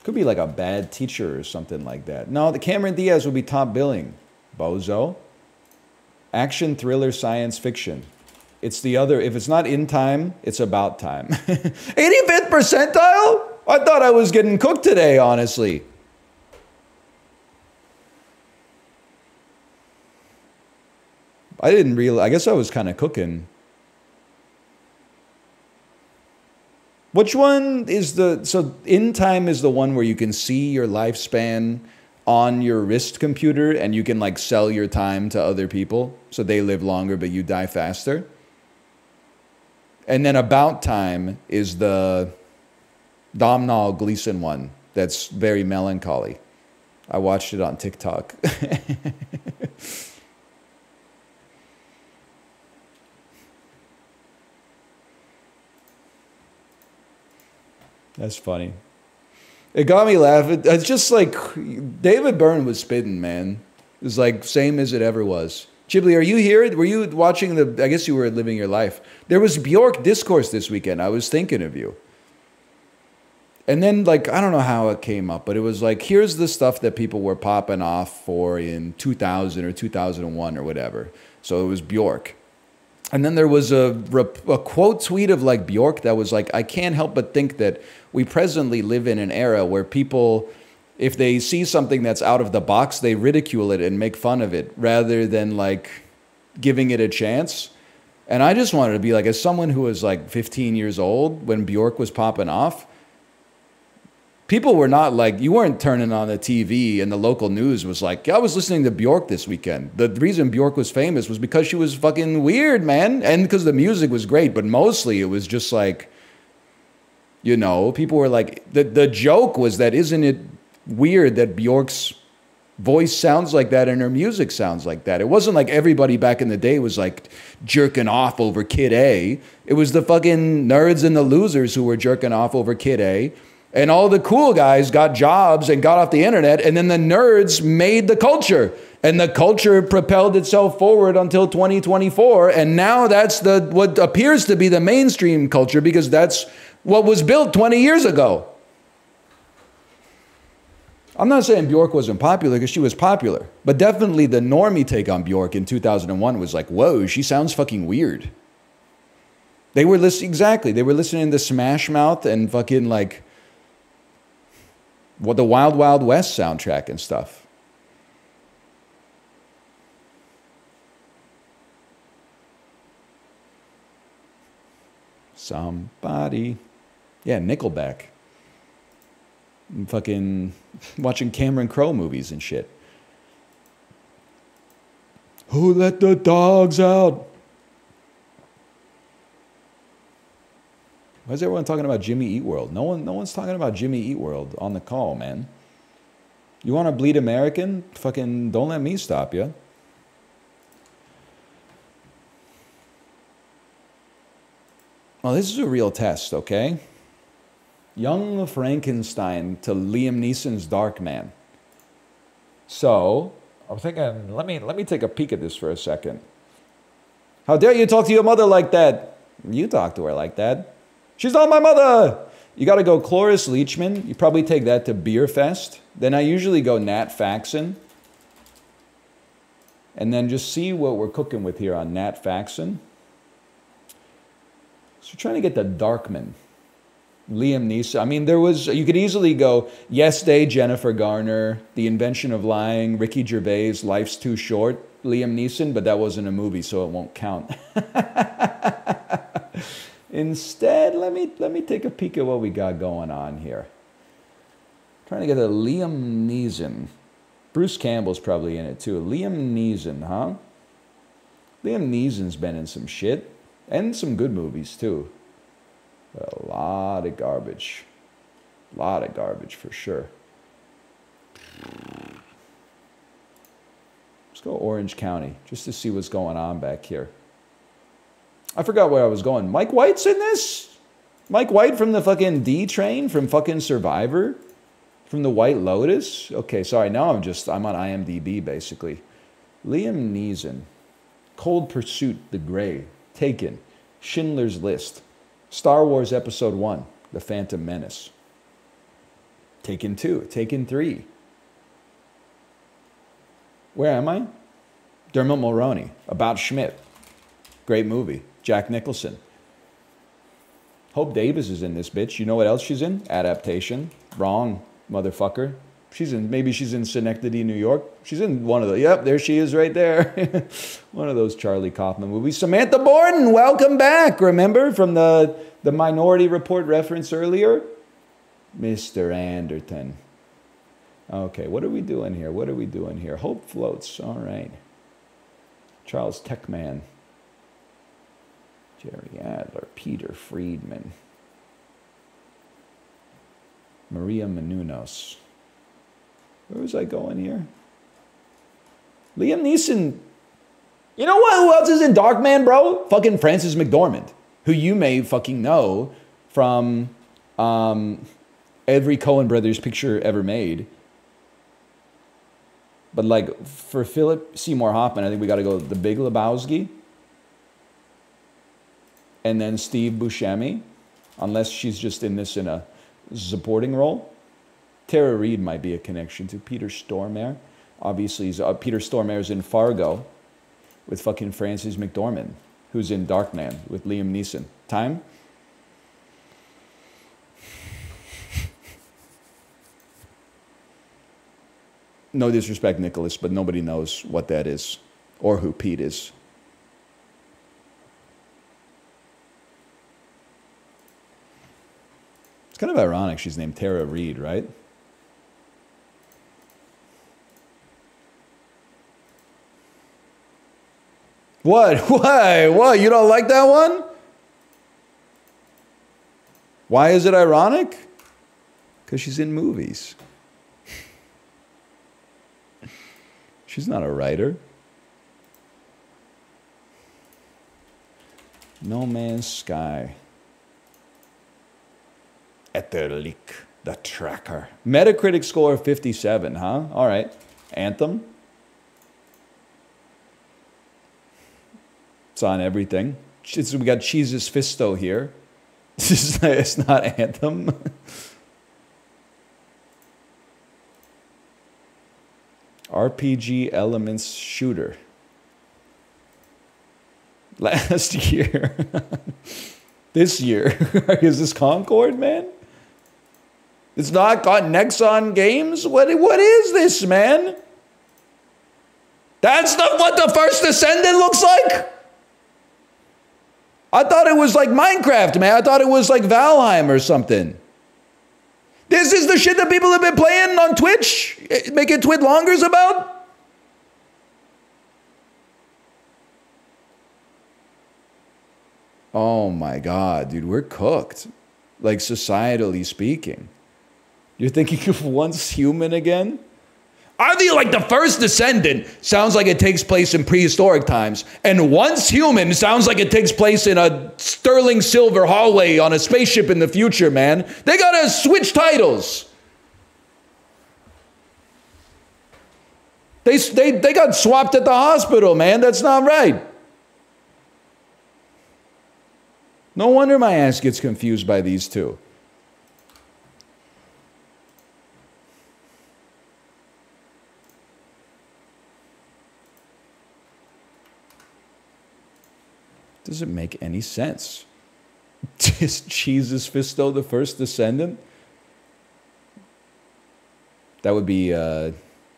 Could be like a bad teacher or something like that. No, the Cameron Diaz would be top billing. Bozo. Action, thriller, science fiction. It's the other, if it's not in time, it's about time. (laughs) 85th percentile? I thought I was getting cooked today, honestly. I didn't realize. I guess I was kind of cooking. Which one is the so in time is the one where you can see your lifespan on your wrist computer and you can like sell your time to other people so they live longer but you die faster. And then about time is the Domhnall Gleeson one that's very melancholy. I watched it on TikTok. (laughs) That's funny. It got me laughing. It's just like David Byrne was spitting, man. It's like same as it ever was. Chibli, are you here? Were you watching the? I guess you were living your life. There was Bjork discourse this weekend. I was thinking of you. And then, like, I don't know how it came up, but it was like, here's the stuff that people were popping off for in 2000 or 2001 or whatever. So it was Bjork. And then there was a, a quote tweet of like Bjork that was like, I can't help but think that we presently live in an era where people, if they see something that's out of the box, they ridicule it and make fun of it rather than like giving it a chance. And I just wanted to be like, as someone who was like 15 years old when Bjork was popping off, people were not like you weren't turning on the TV and the local news was like I was listening to Bjork this weekend. The reason Bjork was famous was because she was fucking weird, man, and because the music was great, but mostly it was just like you know, people were like the the joke was that isn't it weird that Bjork's voice sounds like that and her music sounds like that. It wasn't like everybody back in the day was like jerking off over Kid A. It was the fucking nerds and the losers who were jerking off over Kid A and all the cool guys got jobs and got off the internet, and then the nerds made the culture. And the culture propelled itself forward until 2024. And now that's the what appears to be the mainstream culture because that's what was built 20 years ago. I'm not saying Bjork wasn't popular because she was popular, but definitely the normie take on Bjork in 2001 was like, whoa, she sounds fucking weird. They were listening, exactly, they were listening to Smash Mouth and fucking like what the Wild Wild West soundtrack and stuff. Somebody. Yeah, Nickelback. I'm fucking (laughs) watching Cameron Crowe movies and shit. Who let the dogs out? Why is everyone talking about Jimmy Eat World? No one, no one's talking about Jimmy Eat World on the call, man. You want to bleed American? Fucking don't let me stop you. Well, this is a real test, okay? Young Frankenstein to Liam Neeson's Darkman. So, I'm thinking, let me let me take a peek at this for a second. How dare you talk to your mother like that? You talk to her like that. She's not my mother. You got to go Cloris Leachman. You probably take that to Beerfest. Then I usually go Nat Faxon. And then just see what we're cooking with here on Nat Faxon. So we're trying to get the Darkman. Liam Neeson. I mean, there was, you could easily go Yes Day, Jennifer Garner, The Invention of Lying, Ricky Gervais, Life's Too Short, Liam Neeson, but that wasn't a movie, so it won't count. (laughs) Instead, let me, let me take a peek at what we got going on here. trying to get a Liam Neeson. Bruce Campbell's probably in it too. Liam Neeson, huh? Liam Neeson's been in some shit and some good movies too. A lot of garbage. A lot of garbage for sure. Let's go Orange County just to see what's going on back here. I forgot where I was going. Mike White's in this? Mike White from the fucking D train from fucking Survivor? From the White Lotus? Okay, sorry, now I'm just, I'm on IMDb basically. Liam Neeson, Cold Pursuit, The Grey, Taken, Schindler's List, Star Wars Episode 1, The Phantom Menace, Taken 2, Taken 3. Where am I? Dermot Mulroney, About Schmidt. Great movie. Jack Nicholson. Hope Davis is in this bitch. You know what else she's in? Adaptation. Wrong, motherfucker. She's in, maybe she's in Synecdoche, New York. She's in one of the, yep, there she is right there. (laughs) one of those Charlie Kaufman movies. Samantha Morton, welcome back. Remember from the, the Minority Report reference earlier? Mr. Anderton. Okay, what are we doing here? What are we doing here? Hope floats. All right. Charles Techman. Jerry Adler, Peter Friedman, Maria Menounos. Where was I going here? Liam Neeson. You know what? Who else is in Darkman, bro? Fucking Frances McDormand, who you may fucking know from um, every Coen brothers picture ever made. But like for Philip Seymour Hoffman, I think we got to go The Big Lebowski, and then Steve Buscemi, unless she's just in this in a supporting role. Tara Reid might be a connection to Peter Stormare. Obviously, uh, Peter Stormare's in Fargo with fucking Frances McDormand, who's in Darkman with Liam Neeson. Time? no disrespect, Nicholas, but nobody knows what that is or who Pete is. It's kind of ironic she's named Tara Reid, right? What? (laughs) Why? What? You don't like that one? Why is it ironic? Because she's in movies. (laughs) She's not a writer. No Man's Sky. Etterlich, the tracker. Metacritic score 57, huh? All right. Anthem. It's on everything. It's, we got Cheese's Fisto here. (laughs) it's not Anthem. (laughs) RPG Elements Shooter. Last (laughs) year. this year. Is this Concord, man? It's not got Nexon Games? What, what is this, man? That's the, what the first Descendant looks like? I thought it was like Minecraft, man. I thought it was like Valheim or something. This is the shit that people have been playing on Twitch, eh, making Twit longers about. Oh my God, dude, we're cooked. Like, societally speaking. You're thinking of once human again? Are feel like the first descendant sounds like it takes place in prehistoric times, and once human sounds like it takes place in a sterling silver hallway on a spaceship in the future, man. They gotta switch titles. They, they, they got swapped at the hospital, man. That's not right. No wonder my ass gets confused by these two. Doesn't make any sense. (laughs) Is Jesus Fisto the first descendant? That would be uh,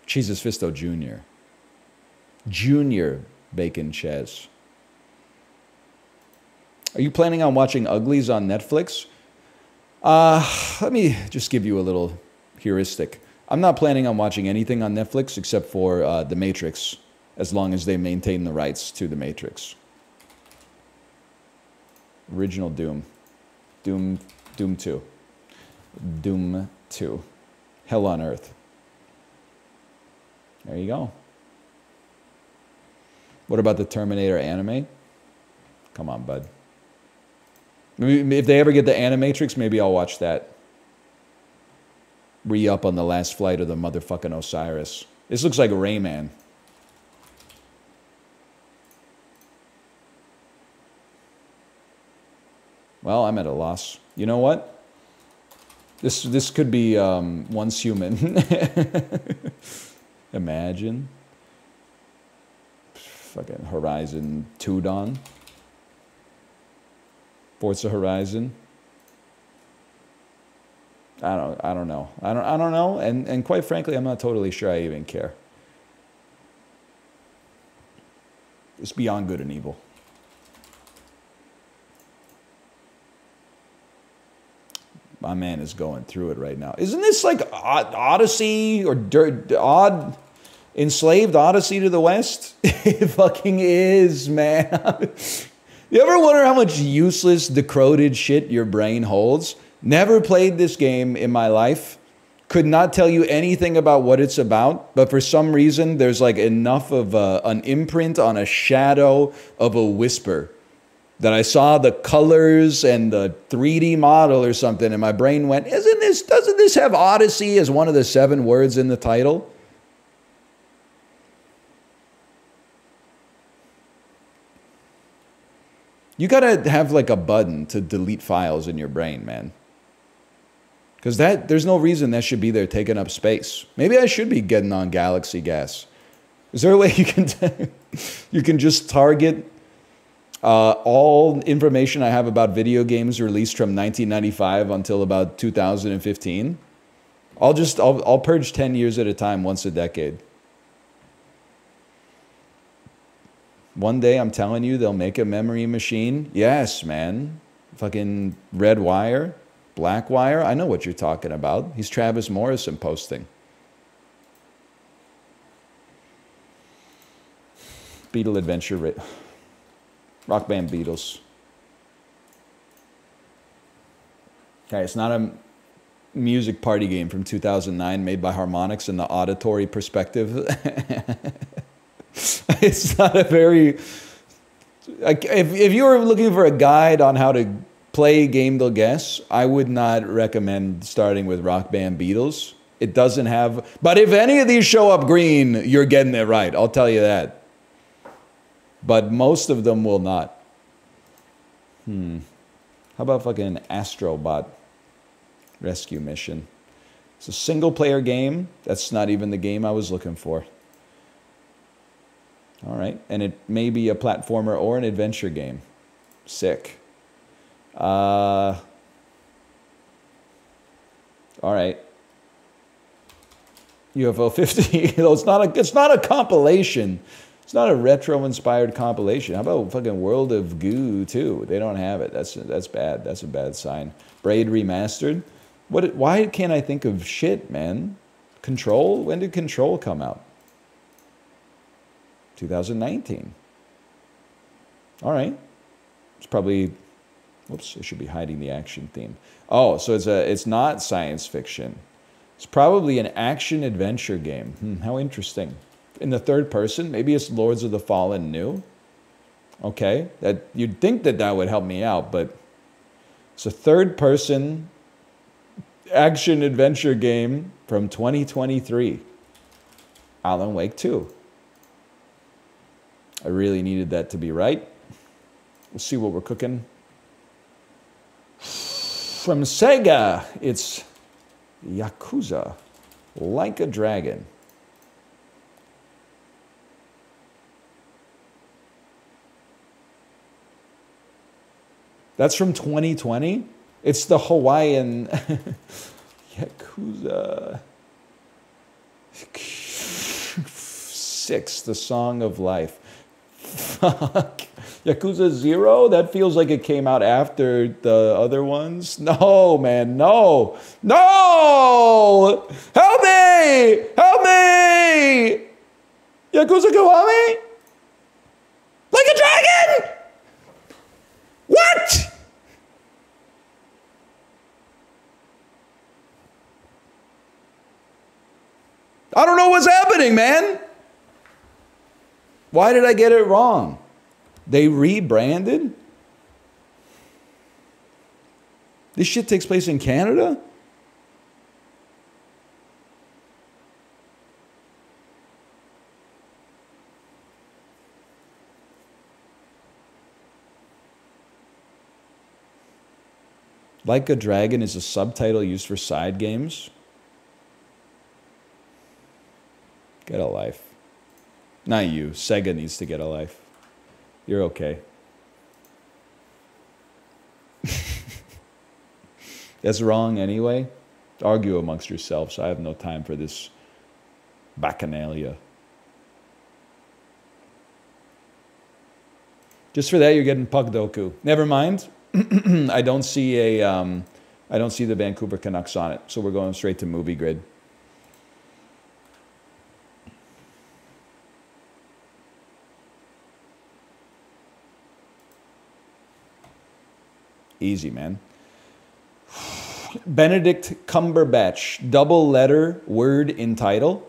Jesus Fisto Jr. Junior Bacon Ches. Are you planning on watching Uglies on Netflix? Uh, let me just give you a little heuristic. I'm not planning on watching anything on Netflix except for uh, The Matrix, as long as they maintain the rights to The Matrix. Original Doom. Doom Doom 2. Doom 2. Hell on Earth. There you go. What about the Terminator anime? Come on, bud. If they ever get the Animatrix, maybe I'll watch that. Re up on the last flight of the motherfucking Osiris. This looks like a Rayman. Well, I'm at a loss. You know what? This this could be um, once human. (laughs) Imagine. Fucking Horizon 2 Dawn. Forza Horizon. I don't I don't know. I don't I don't know and and quite frankly I'm not totally sure I even care. It's beyond good and evil. My man is going through it right now. Isn't this like Odyssey or odd enslaved Odyssey to the West? (laughs) it fucking is, man. (laughs) you ever wonder how much useless, decroded shit your brain holds? Never played this game in my life. Could not tell you anything about what it's about, but for some reason, there's like enough of a, an imprint on a shadow of a whisper that I saw the colors and the 3D model or something, and my brain went, "Isn't this? Doesn't this have Odyssey as one of the seven words in the title?" You gotta have like a button to delete files in your brain, man. Because that there's no reason that should be there taking up space. Maybe I should be getting on Galaxy Gas. Is there a way (laughs) you can you can just target uh, all information I have about video games released from 1995 until about 2015? I'll just I'll, I'll purge 10 years at a time, once a decade. One day, I'm telling you, they'll make a memory machine. Yes, man. Fucking red wire, black wire. I know what you're talking about. He's Travis Morrison posting. Beetle Adventure, Rock Band Beatles. Okay, it's not a music party game from 2009 made by Harmonix in the auditory perspective. (laughs) it's not a very. Like, if, if you were looking for a guide on how to play Game the Guess, I would not recommend starting with Rock Band Beatles. It doesn't have. But if any of these show up green, you're getting it right. I'll tell you that. But most of them will not. Hmm. How about fucking Astrobot Rescue Mission? It's a single player game. That's not even the game I was looking for. All right. And it may be a platformer or an adventure game. Sick. Uh, all right. UFO 50. (laughs) it's not a it's not a compilation. It's not a retro inspired compilation. How about fucking World of Goo too? They don't have it. That's that's bad. That's a bad sign. Braid remastered. What why can't I think of shit, man? Control? When did Control come out? 2019. All right. It's probably, whoops, I should be hiding the action theme. Oh, so it's, a, it's not science fiction. It's probably an action adventure game. Hmm, how interesting. In the third person, maybe it's Lords of the Fallen new. Okay, that you'd think that that would help me out, but it's a third person action adventure game from 2023. Alan Wake 2. I really needed that to be right. We'll see what we're cooking. From Sega, it's Yakuza, Like a Dragon. That's from 2020. It's the Hawaiian (laughs) Yakuza. Six, the Song of Life. Fuck. Yakuza Zero? That feels like it came out after the other ones. No, man, no. No! Help me! Help me! Yakuza Kiwami? Like a dragon? What? I don't know what's happening, man. Why did I get it wrong? They rebranded? This shit takes place in Canada? Like a Dragon is a subtitle used for side games. Get a life. Not you. Sega needs to get a life. You're okay. (laughs) That's wrong anyway. Argue amongst yourselves. I have no time for this bacchanalia. Just for that, you're getting Puckdoku. Never mind. (clears throat) I don't see a. Um, I don't see the Vancouver Canucks on it, so we're going straight to movie grid. Easy, man. Benedict Cumberbatch, double letter word in title.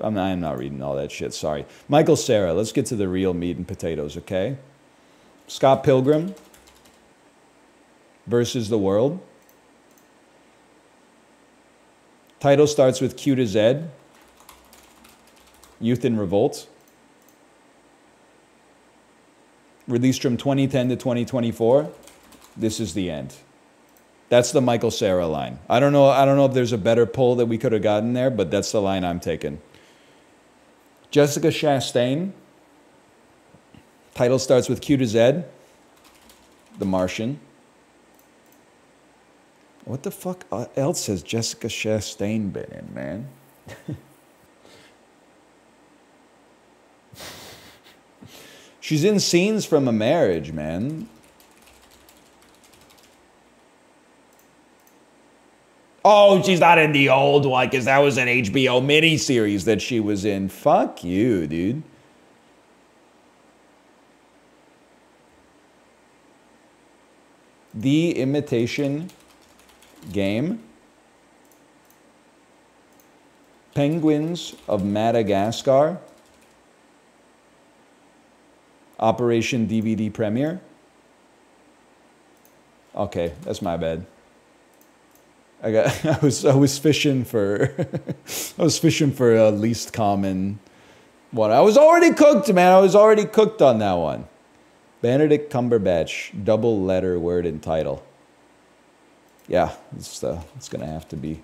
I'm not, I'm not reading all that shit. Sorry. Michael Cera. Let's get to the real meat and potatoes, okay? Scott Pilgrim versus the world. Title starts with Q to Z. Youth in Revolt. Released from 2010 to 2024. This is the end. That's the Michael Cera line. I don't know. I don't know if there's a better pull that we could have gotten there, but that's the line I'm taking. Jessica Chastain. Title starts with Q to Z. The Martian. What the fuck else has Jessica Chastain been in, man? (laughs) She's in scenes from a marriage, man. Oh, she's not in the old one because that was an HBO miniseries that she was in. Fuck you, dude. The Imitation Game. Penguins of Madagascar. Operation DVD Premiere. Okay, that's my bad. I got (laughs) I was I was fishing for (laughs) I was fishing for a least common one. I was already cooked, man. I was already cooked on that one. Benedict Cumberbatch, double letter word and title. Yeah, it's uh, it's gonna have to be.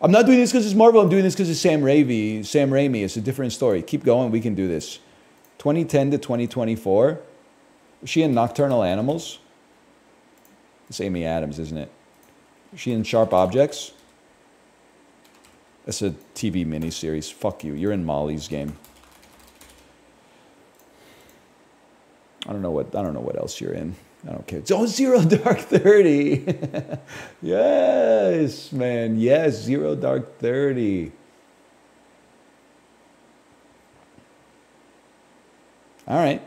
I'm not doing this because it's Marvel. I'm doing this because it's Sam Raimi. Sam Raimi. It's a different story. Keep going. We can do this. 2010 to 2024. Was she in Nocturnal Animals? It's Amy Adams, isn't it? She in Sharp Objects? That's a TV miniseries. Fuck you. You're in Molly's game. I don't know what I don't know what else you're in. I don't care. Oh, Zero Dark Thirty. (laughs) yes, man. Yes, Zero Dark Thirty. All right.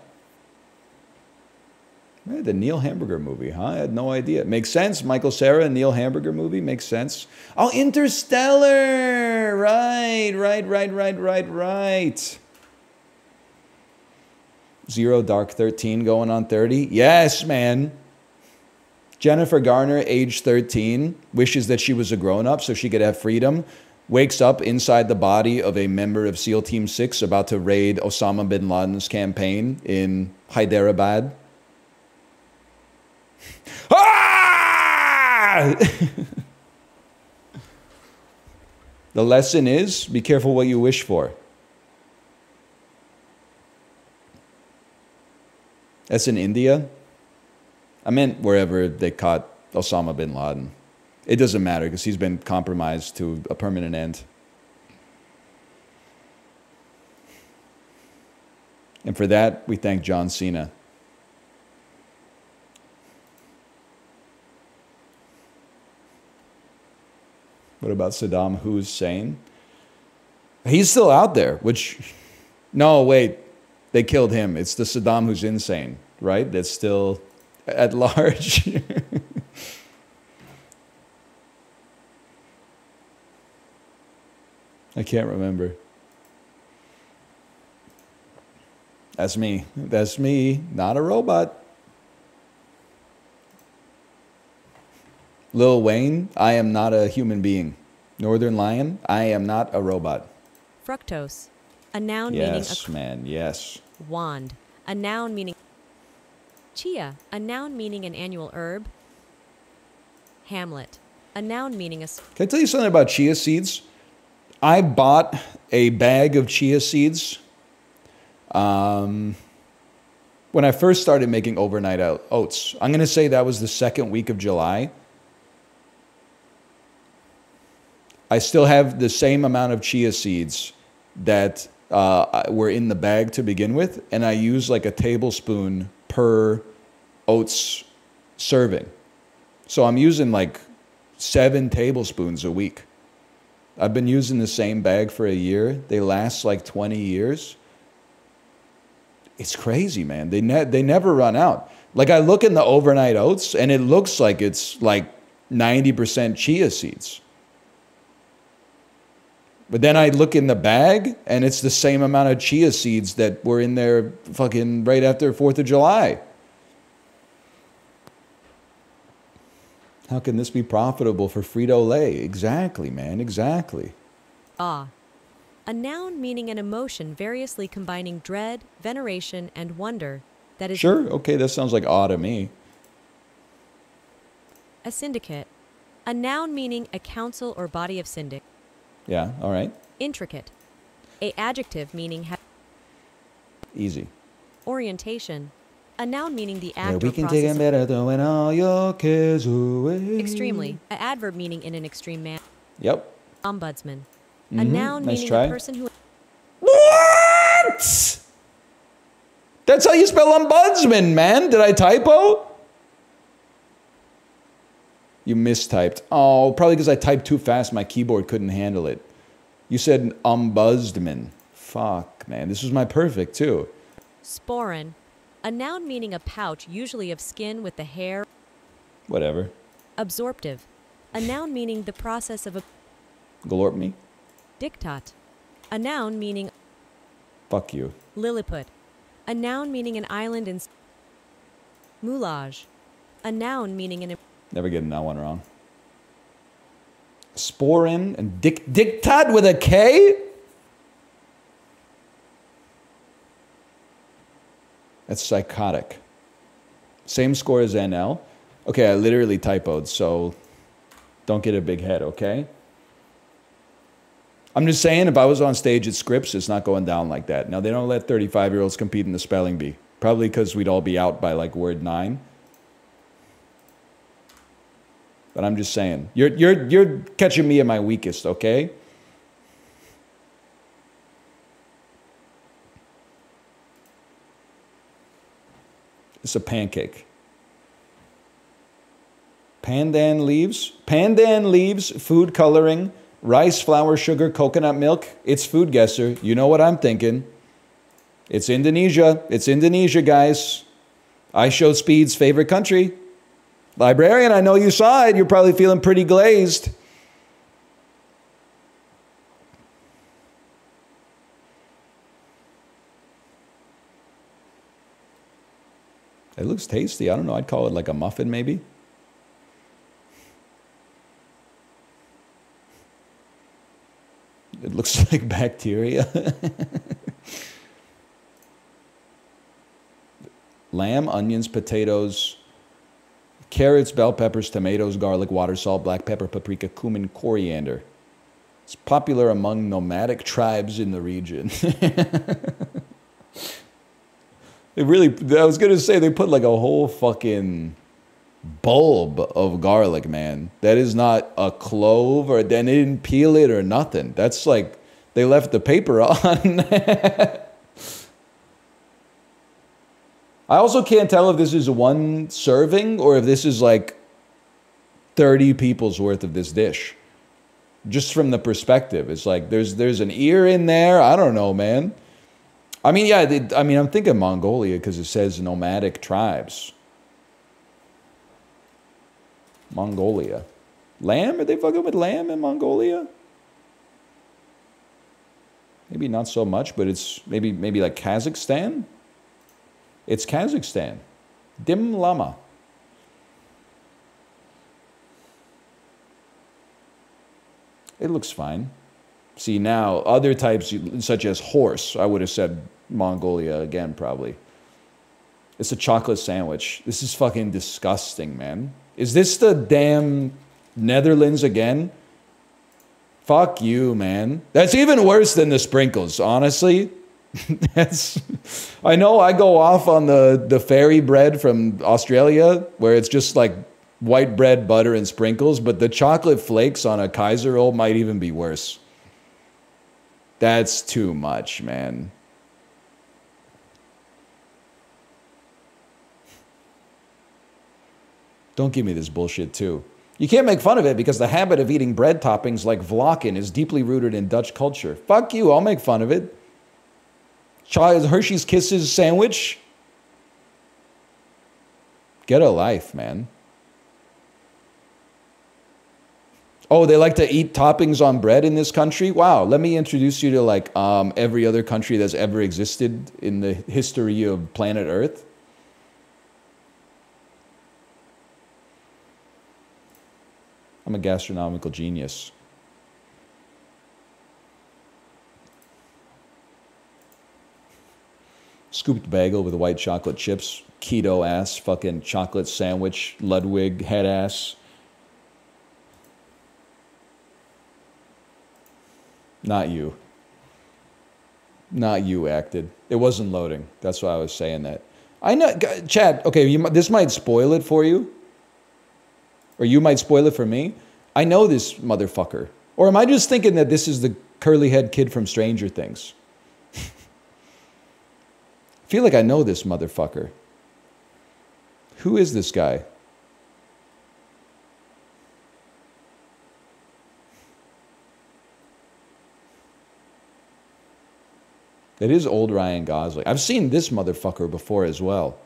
The Neil Hamburger movie, huh? I had no idea. Makes sense. Michael Cera, Neil Hamburger movie makes sense. Oh, Interstellar! Right, right, right, right, right, right. Zero Dark 13 going on 30. Yes, man. Jennifer Garner, age 13, wishes that she was a grown up so she could have freedom. Wakes up inside the body of a member of SEAL Team 6 about to raid Osama bin Laden's campaign in Hyderabad. (laughs) Ah! (laughs) the lesson is be careful what you wish for. That's in India. I meant wherever they caught Osama bin Laden. It doesn't matter because he's been compromised to a permanent end. And for that, we thank John Cena. What about Saddam Hussein? He's still out there, which, no, wait, they killed him. It's the Saddam who's insane, right? That's still at large. (laughs) I can't remember. That's me. That's me, not a robot. Lil Wayne, I am not a human being. Northernlion, I am not a robot. Fructose, a noun yes, meaning man, yes. wand, a noun meaning chia, a noun meaning an annual herb. Hamlet, a noun meaning a. Can I tell you something about chia seeds? I bought a bag of chia seeds um, when I first started making overnight oats. I'm going to say that was the second week of July. I still have the same amount of chia seeds that uh, were in the bag to begin with, and I use like a tablespoon per oats serving. So I'm using like seven tablespoons a week. I've been using the same bag for a year. They last like 20 years. It's crazy, man. They, ne- they never run out. Like I look in the overnight oats and it looks like it's like 90% chia seeds. But then I look in the bag and it's the same amount of chia seeds that were in there fucking right after 4th of July. How can this be profitable for Frito Lay? Exactly, man, exactly. Awe. A noun meaning an emotion variously combining dread, veneration, and wonder that is Sure, okay, that sounds like awe to me. a syndicate. A noun meaning a council or body of syndic. Yeah, all right, Intricate. A adjective meaning ha- easy. orientation. A noun meaning the Yeah, we can take it better throwing all your cares away. extremely. An adverb meaning in an extreme manner. Yep. Ombudsman. A Mhm, noun nice meaning try. a person who What? That's how you spell ombudsman, man. Did I typo? You mistyped. Oh, probably because I typed too fast. My keyboard couldn't handle it. You said ombudsman. Fuck, man. This was my perfect, too. sporran. A noun meaning a pouch, usually of skin with the hair. Whatever. Absorptive. A noun meaning the process of a Galorp me. diktat. A noun meaning Fuck you. Lilliput. A noun meaning an island in moulage. A noun meaning an Never getting that one wrong. Sporran and dick dictat with a K? That's psychotic. Same score as NL. Okay, I literally typoed, so don't get a big head, okay? I'm just saying, if I was on stage at Scripps, it's not going down like that. Now, they don't let 35 year olds compete in the spelling bee. Probably because we'd all be out by like word nine. But I'm just saying, you're, you're, you're catching me at my weakest, okay? It's a pancake. Pandan leaves, pandan leaves, food coloring, rice, flour, sugar, coconut milk. It's food guesser. You know what I'm thinking. It's Indonesia. It's Indonesia, guys. I show Speed's favorite country. Librarian, I know you saw it. You're probably feeling pretty glazed. It looks tasty. I don't know. I'd call it like a muffin, maybe. It looks (laughs) like bacteria. Lamb, onions, potatoes, carrots, bell peppers, tomatoes, garlic, water, salt, black pepper, paprika, cumin, coriander. It's popular among nomadic tribes in the region. (laughs) They really, I was going to say, they put like a whole fucking bulb of garlic, man. That is not a clove or then they didn't peel it or nothing. That's like they left the paper (laughs) on. I also can't tell if this is one serving or if this is like 30 people's worth of this dish. Just from the perspective, it's like there's there's an ear in there. I don't know, man. I mean, yeah, they, I mean, I'm thinking Mongolia because it says nomadic tribes. Mongolia. Lamb? Are they fucking with lamb in Mongolia? Maybe not so much, but it's maybe maybe like Kazakhstan. It's Kazakhstan. Dimlama. It looks fine. See now other types such as horse, I would have said Mongolia again probably. It's a chocolate sandwich. This is fucking disgusting, man. Is this the damn Netherlands again? Fuck you, man. That's even worse than the sprinkles, honestly. (laughs) That's I know I go off on the the fairy bread from Australia where it's just like white bread, butter and sprinkles, but the chocolate flakes on a Kaiser roll might even be worse. That's too much, man. Don't give me this bullshit, too. You can't make fun of it because the habit of eating bread toppings like Vlokken is deeply rooted in Dutch culture. Fuck you, I'll make fun of it. Child Hershey's Kisses sandwich? Get a life, man. Oh, they like to eat toppings on bread in this country? Wow, let me introduce you to like um, every other country that's ever existed in the history of planet Earth. I'm a gastronomical genius. Scooped bagel with white chocolate chips, keto ass, fucking chocolate sandwich, Ludwig head ass. Not you. Not you acted. It wasn't loading. That's why I was saying that. I know, Chad. Okay, you, this might spoil it for you, or you might spoil it for me. I know this motherfucker, or am I just thinking that this is the curly head kid from Stranger Things? (laughs) I feel like I know this motherfucker. Who is this guy? It is old Ryan Gosling. I've seen this motherfucker before as well.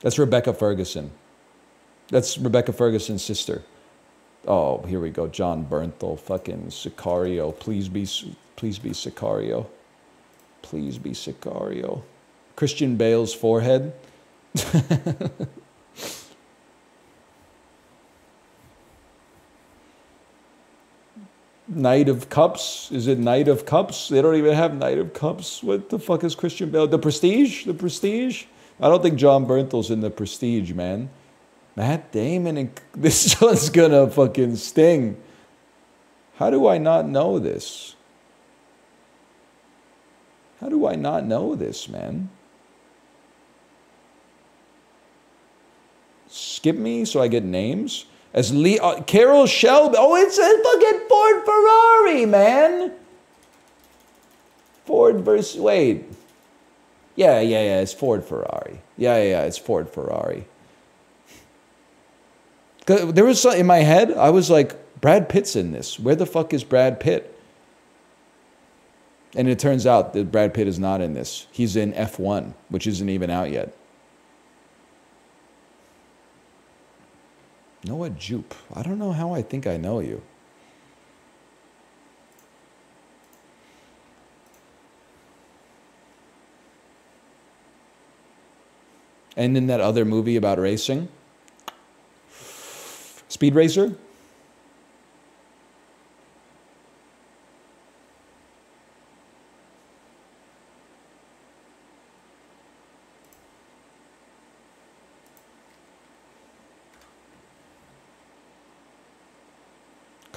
That's Rebecca Ferguson. That's Rebecca Ferguson's sister. Oh, here we go. Jon Bernthal, fucking Sicario. Please be, please be Sicario. Please be Sicario. Christian Bale's forehead. (laughs) Knight of Cups. Is it Knight of Cups? They don't even have Knight of Cups. What the fuck is Christian Bale? The Prestige? The Prestige? I don't think Jon Bernthal's in the Prestige, man. Matt Damon and (laughs) this one's gonna fucking sting. How do I not know this? How do I not know this, man? Skip me so I get names? As Lee, uh, Carroll Shelby. Oh, it's a fucking Ford Ferrari, man. Ford versus, wait. Yeah, yeah, yeah, it's Ford Ferrari. Yeah, yeah, yeah, it's Ford Ferrari. There was some, in my head, I was like, Brad Pitt's in this. Where the fuck is Brad Pitt? And it turns out that Brad Pitt is not in this. He's in F1, which isn't even out yet. Noah Jupe. I don't know how I think I know you. And in that other movie about racing, Speed Racer,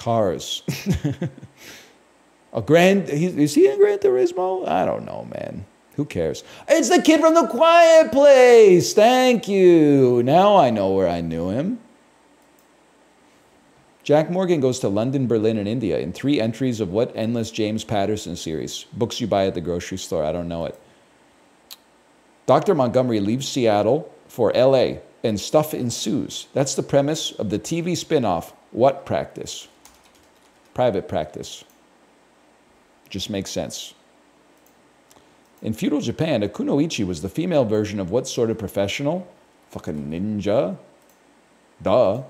cars. (laughs) a Grand, is he in Gran Turismo? I don't know, man. Who cares? It's the kid from the quiet place. Thank you. Now I know where I knew him. Jack Morgan goes to London, Berlin, and India in three entries of what endless James Patterson series? Books you buy at the grocery store. I don't know it. Dr. Montgomery leaves Seattle for LA and stuff ensues. That's the premise of the TV spin off, What Practice? Private practice. Just makes sense. In feudal Japan, a kunoichi was the female version of what sort of professional? Fucking ninja? Duh.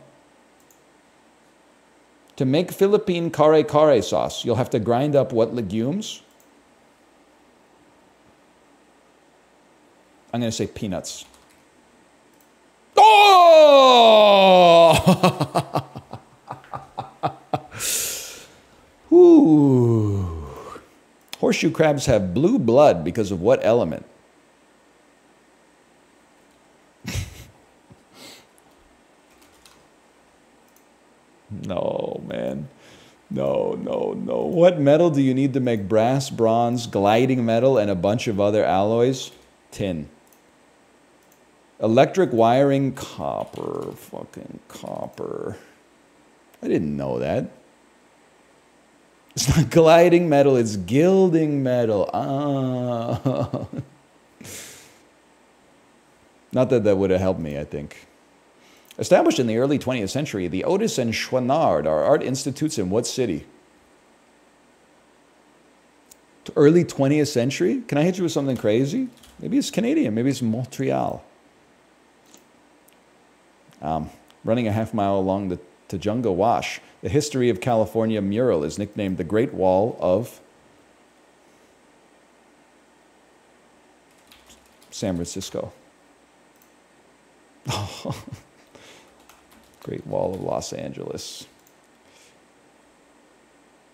To make Philippine kare kare sauce, you'll have to grind up what legumes? I'm going to say peanuts. (laughs) Oh! (laughs) Ooh. Horseshoe crabs have blue blood because of what element? (laughs) no, man. No, no, no. What metal do you need to make brass, bronze, gliding metal, and a bunch of other alloys? Tin. Electric wiring, copper. Fucking copper. I didn't know that. It's not gliding metal, it's gilding metal. Ah. Not that that would have helped me, I think. Established in the early 20th century, the Otis and Chouinard are art institutes in what city? Early 20th century? Can I hit you with something crazy? Maybe it's Canadian, maybe it's Montreal. Um, running a half mile along the Tujunga Wash. The history of California mural is nicknamed the Great Wall of San Francisco. (laughs) Great Wall of Los Angeles.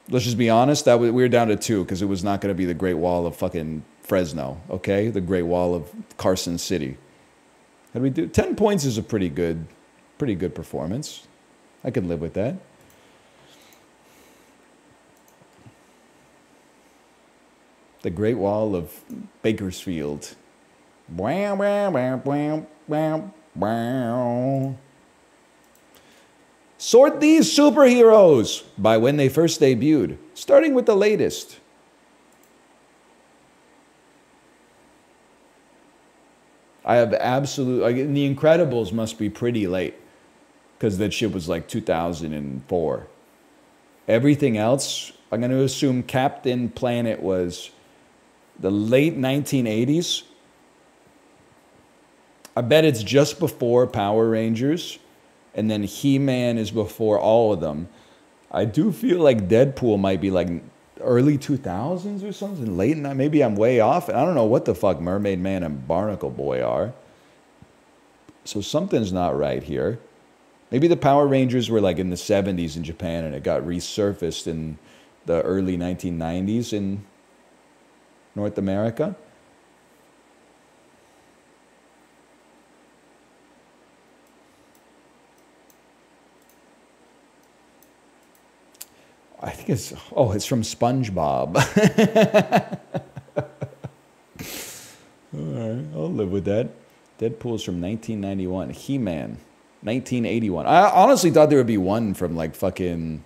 Let's just be honest, that we were down to two because it was not going to be the Great Wall of fucking Fresno, okay? The Great Wall of Carson City. How do we do? 10 points is a pretty good, pretty good performance. I could live with that. The Great Wall of Bakersfield. Wow, wow, wow, wow, wow. Sort these superheroes by when they first debuted, starting with the latest. I have absolute. Like, the Incredibles must be pretty late because that shit was like 2004. Everything else, I'm going to assume Captain Planet was the late 1980s. I bet it's just before Power Rangers, and then He Man is before all of them. I do feel like Deadpool might be like early 2000s or something, late. Maybe I'm way off. I don't know what the fuck Mermaid Man and Barnacle Boy are. So something's not right here. Maybe the Power Rangers were like in the 70s in Japan and it got resurfaced in the early 1990s in North America. I think it's, oh, it's from SpongeBob. (laughs) All right, I'll live with that. Deadpool's from 1991. He Man. 1981. I honestly thought there would be one from like fucking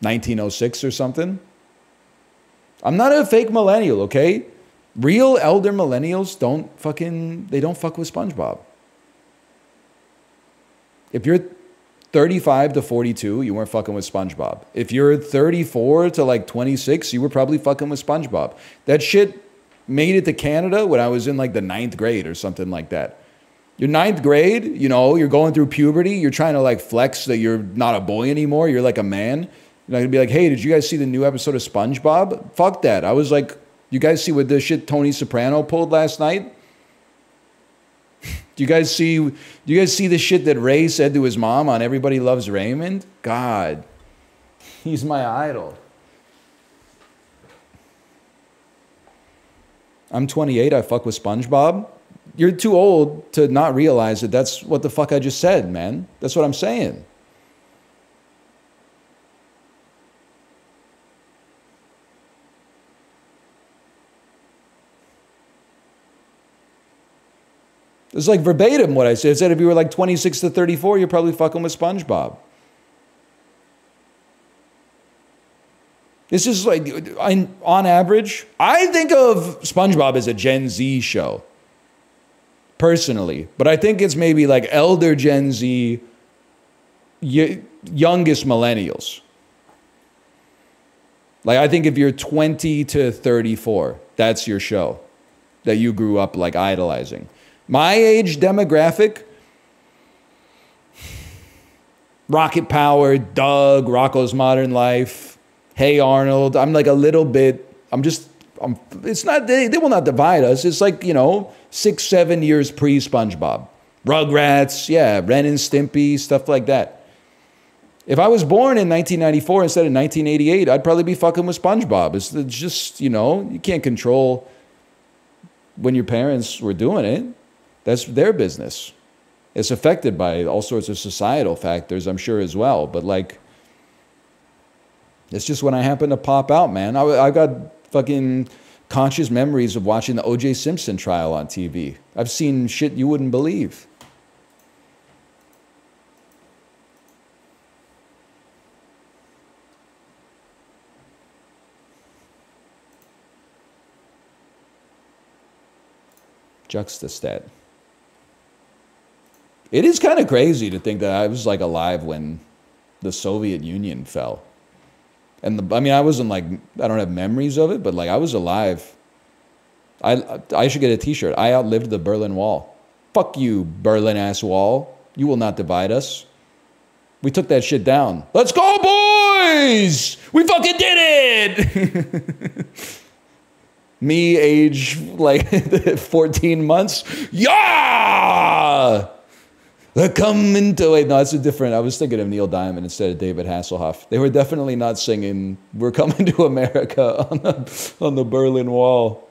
1906 or something. I'm not a fake millennial, okay? Real elder millennials don't fucking they don't fuck with SpongeBob. If you're 35 to 42, you weren't fucking with SpongeBob. If you're 34 to like 26, you were probably fucking with SpongeBob. That shit made it to Canada when I was in like the ninth grade or something like that. Your ninth grade, you know, you're going through puberty, you're trying to like flex that you're not a boy anymore, you're like a man. You're not gonna be like, hey, did you guys see the new episode of SpongeBob? Fuck that. I was like, you guys see what the shit Tony Soprano pulled last night? (laughs) Do you guys see do you guys see the shit that Ray said to his mom on Everybody Loves Raymond? God. He's my idol. I'm 28, I fuck with SpongeBob. You're too old to not realize that that's what the fuck I just said, man. That's what I'm saying. It's like verbatim what I said. I said if you were like 26 to 34, you're probably fucking with SpongeBob. This is like, on average, I think of SpongeBob as a Gen Z show, personally. But I think it's maybe like elder Gen Z, youngest millennials. Like, I think if you're 20 to 34, that's your show that you grew up like idolizing. My age demographic, Rocket Power, Doug, Rocco's Modern Life, hey Arnold. I'm like a little bit, I'm just, I'm, it's not, they, they will not divide us. It's like, you know, six, seven years pre SpongeBob. Rugrats, yeah, Ren and Stimpy, stuff like that. If I was born in 1994 instead of 1988, I'd probably be fucking with SpongeBob. It's, it's just, you know, you can't control when your parents were doing it. That's their business. It's affected by all sorts of societal factors, I'm sure, as well. But like, it's just when I happen to pop out, man. I, I got fucking conscious memories of watching the O.J. Simpson trial on TV. I've seen shit you wouldn't believe. Juxtastat. It is kind of crazy to think that I was like alive when the Soviet Union fell. And the, I mean, I wasn't like, I don't have memories of it, but like I was alive. I, I should get a t shirt. I outlived the Berlin Wall. Fuck you, Berlin ass wall. You will not divide us. We took that shit down. Let's go, boys! We fucking did it! (laughs) Me, age like (laughs) 14 months. Yeah! They're coming to. Wait, no, that's a different. I was thinking of Neil Diamond instead of David Hasselhoff. They were definitely not singing We're Coming to America (laughs) on the, on the Berlin Wall.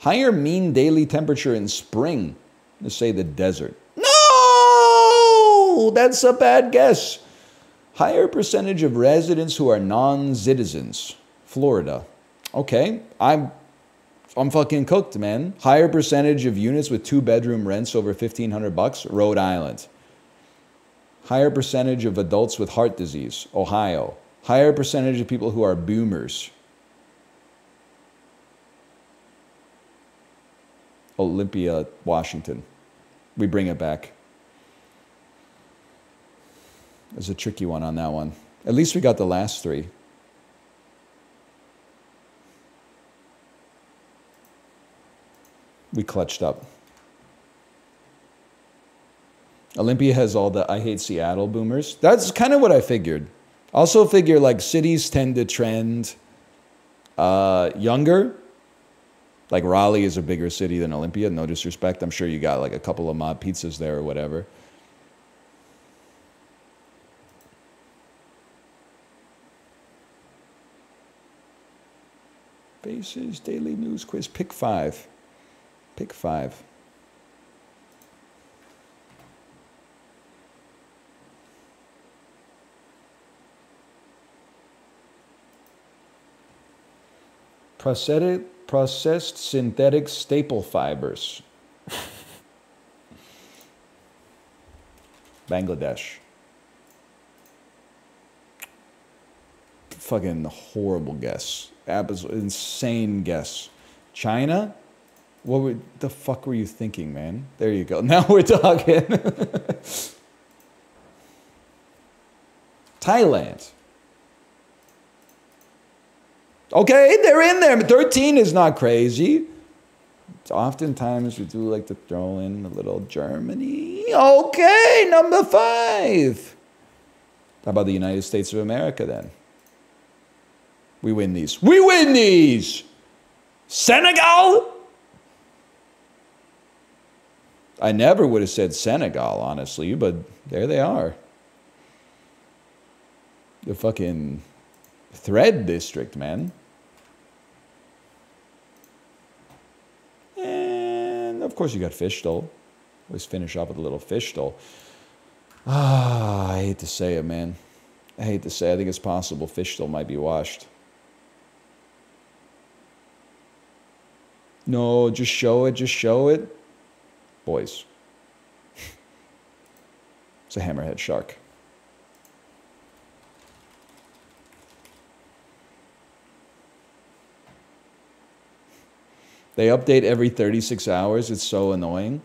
Higher mean daily temperature in spring. Let's say the desert. No! That's a bad guess. Higher percentage of residents who are non citizens. Florida. Okay, I'm I'm fucking cooked, man. Higher percentage of units with two bedroom rents over 1500 bucks, Rhode Island. Higher percentage of adults with heart disease, Ohio. Higher percentage of people who are boomers, Olympia, Washington. We bring it back. There's a tricky one on that one. At least we got the last three. We clutched up. Olympia has all the I hate Seattle boomers. That's kind of what I figured. Also figure like cities tend to trend uh, younger like Raleigh is a bigger city than Olympia. No disrespect. I'm sure you got like a couple of mob pizzas there or whatever. Faces, Daily News Quiz. Pick five. Pick five. Prosthetic processed synthetic staple fibers. (laughs) Bangladesh. Fucking horrible guess. Insane guess. China? What were, the fuck were you thinking, man? There you go. (laughs) Now we're talking. Thailand. Okay, they're in there. 13 is not crazy. Oftentimes we do like to throw in a little Germany. Okay, number five. How about the United States of America then? We win these. We win these! Senegal? I never would have said Senegal, honestly, but there they are. The fucking thread district, man. And of course, you got fishstole. Let's finish off with a little Fishle. Ah, I hate to say it, man. I hate to say. I think it's possible Fishle might be washed. No, just show it. Just show it, boys. it's a hammerhead shark. They update every 36 hours. It's so annoying.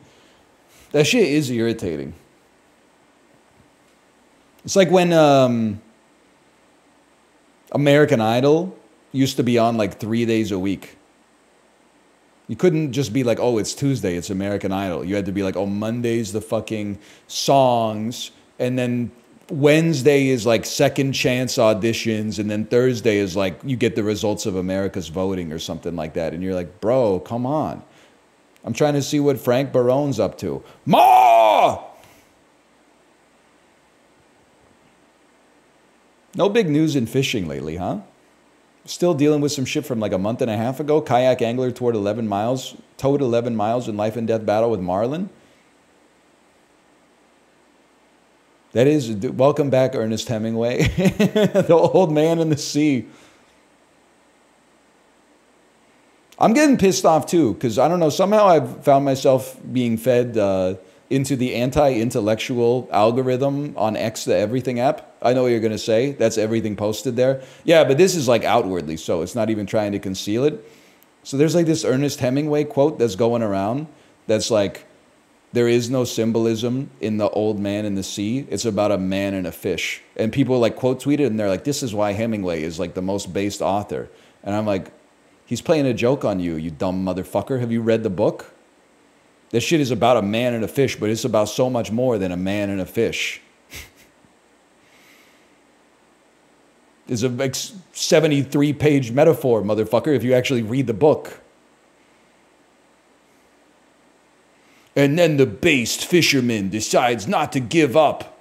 That shit is irritating. It's like when um, American Idol used to be on like three days a week. You couldn't just be like, oh, it's Tuesday, it's American Idol. You had to be like, oh, Monday's the fucking songs, and then Wednesday is like second chance auditions, and then Thursday is like you get the results of America's voting or something like that. And you're like, bro, come on. I'm trying to see what Frank Barone's up to. Ma! No big news in fishing lately, huh? Still dealing with some shit from like a month and a half ago. Kayak angler toward 11 miles, towed 11 miles in life and death battle with marlin. That is, welcome back, Ernest Hemingway, (laughs) the old man in the sea. I'm getting pissed off too, because I don't know, somehow I've found myself being fed uh, into the anti intellectual algorithm on X, the Everything app. I know what you're going to say. That's everything posted there. Yeah, but this is like outwardly so. It's not even trying to conceal it. So there's like this Ernest Hemingway quote that's going around that's like, there is no symbolism in the old man in the sea. It's about a man and a fish. And people like quote tweet it and they're like, this is why Hemingway is like the most based author. And I'm like, He's playing a joke on you, you dumb motherfucker. Have you read the book? This shit is about a man and a fish, but it's about so much more than a man and a fish. it's a 73 page metaphor, motherfucker, if you actually read the book. And then the based fisherman decides not to give up.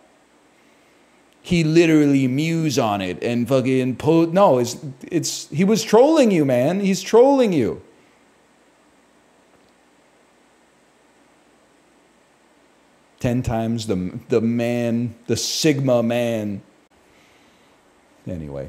He literally mews on it and fucking po- no, it's it's he was trolling you, man. He's trolling you. Ten times the the man, the Sigma man. Anyway,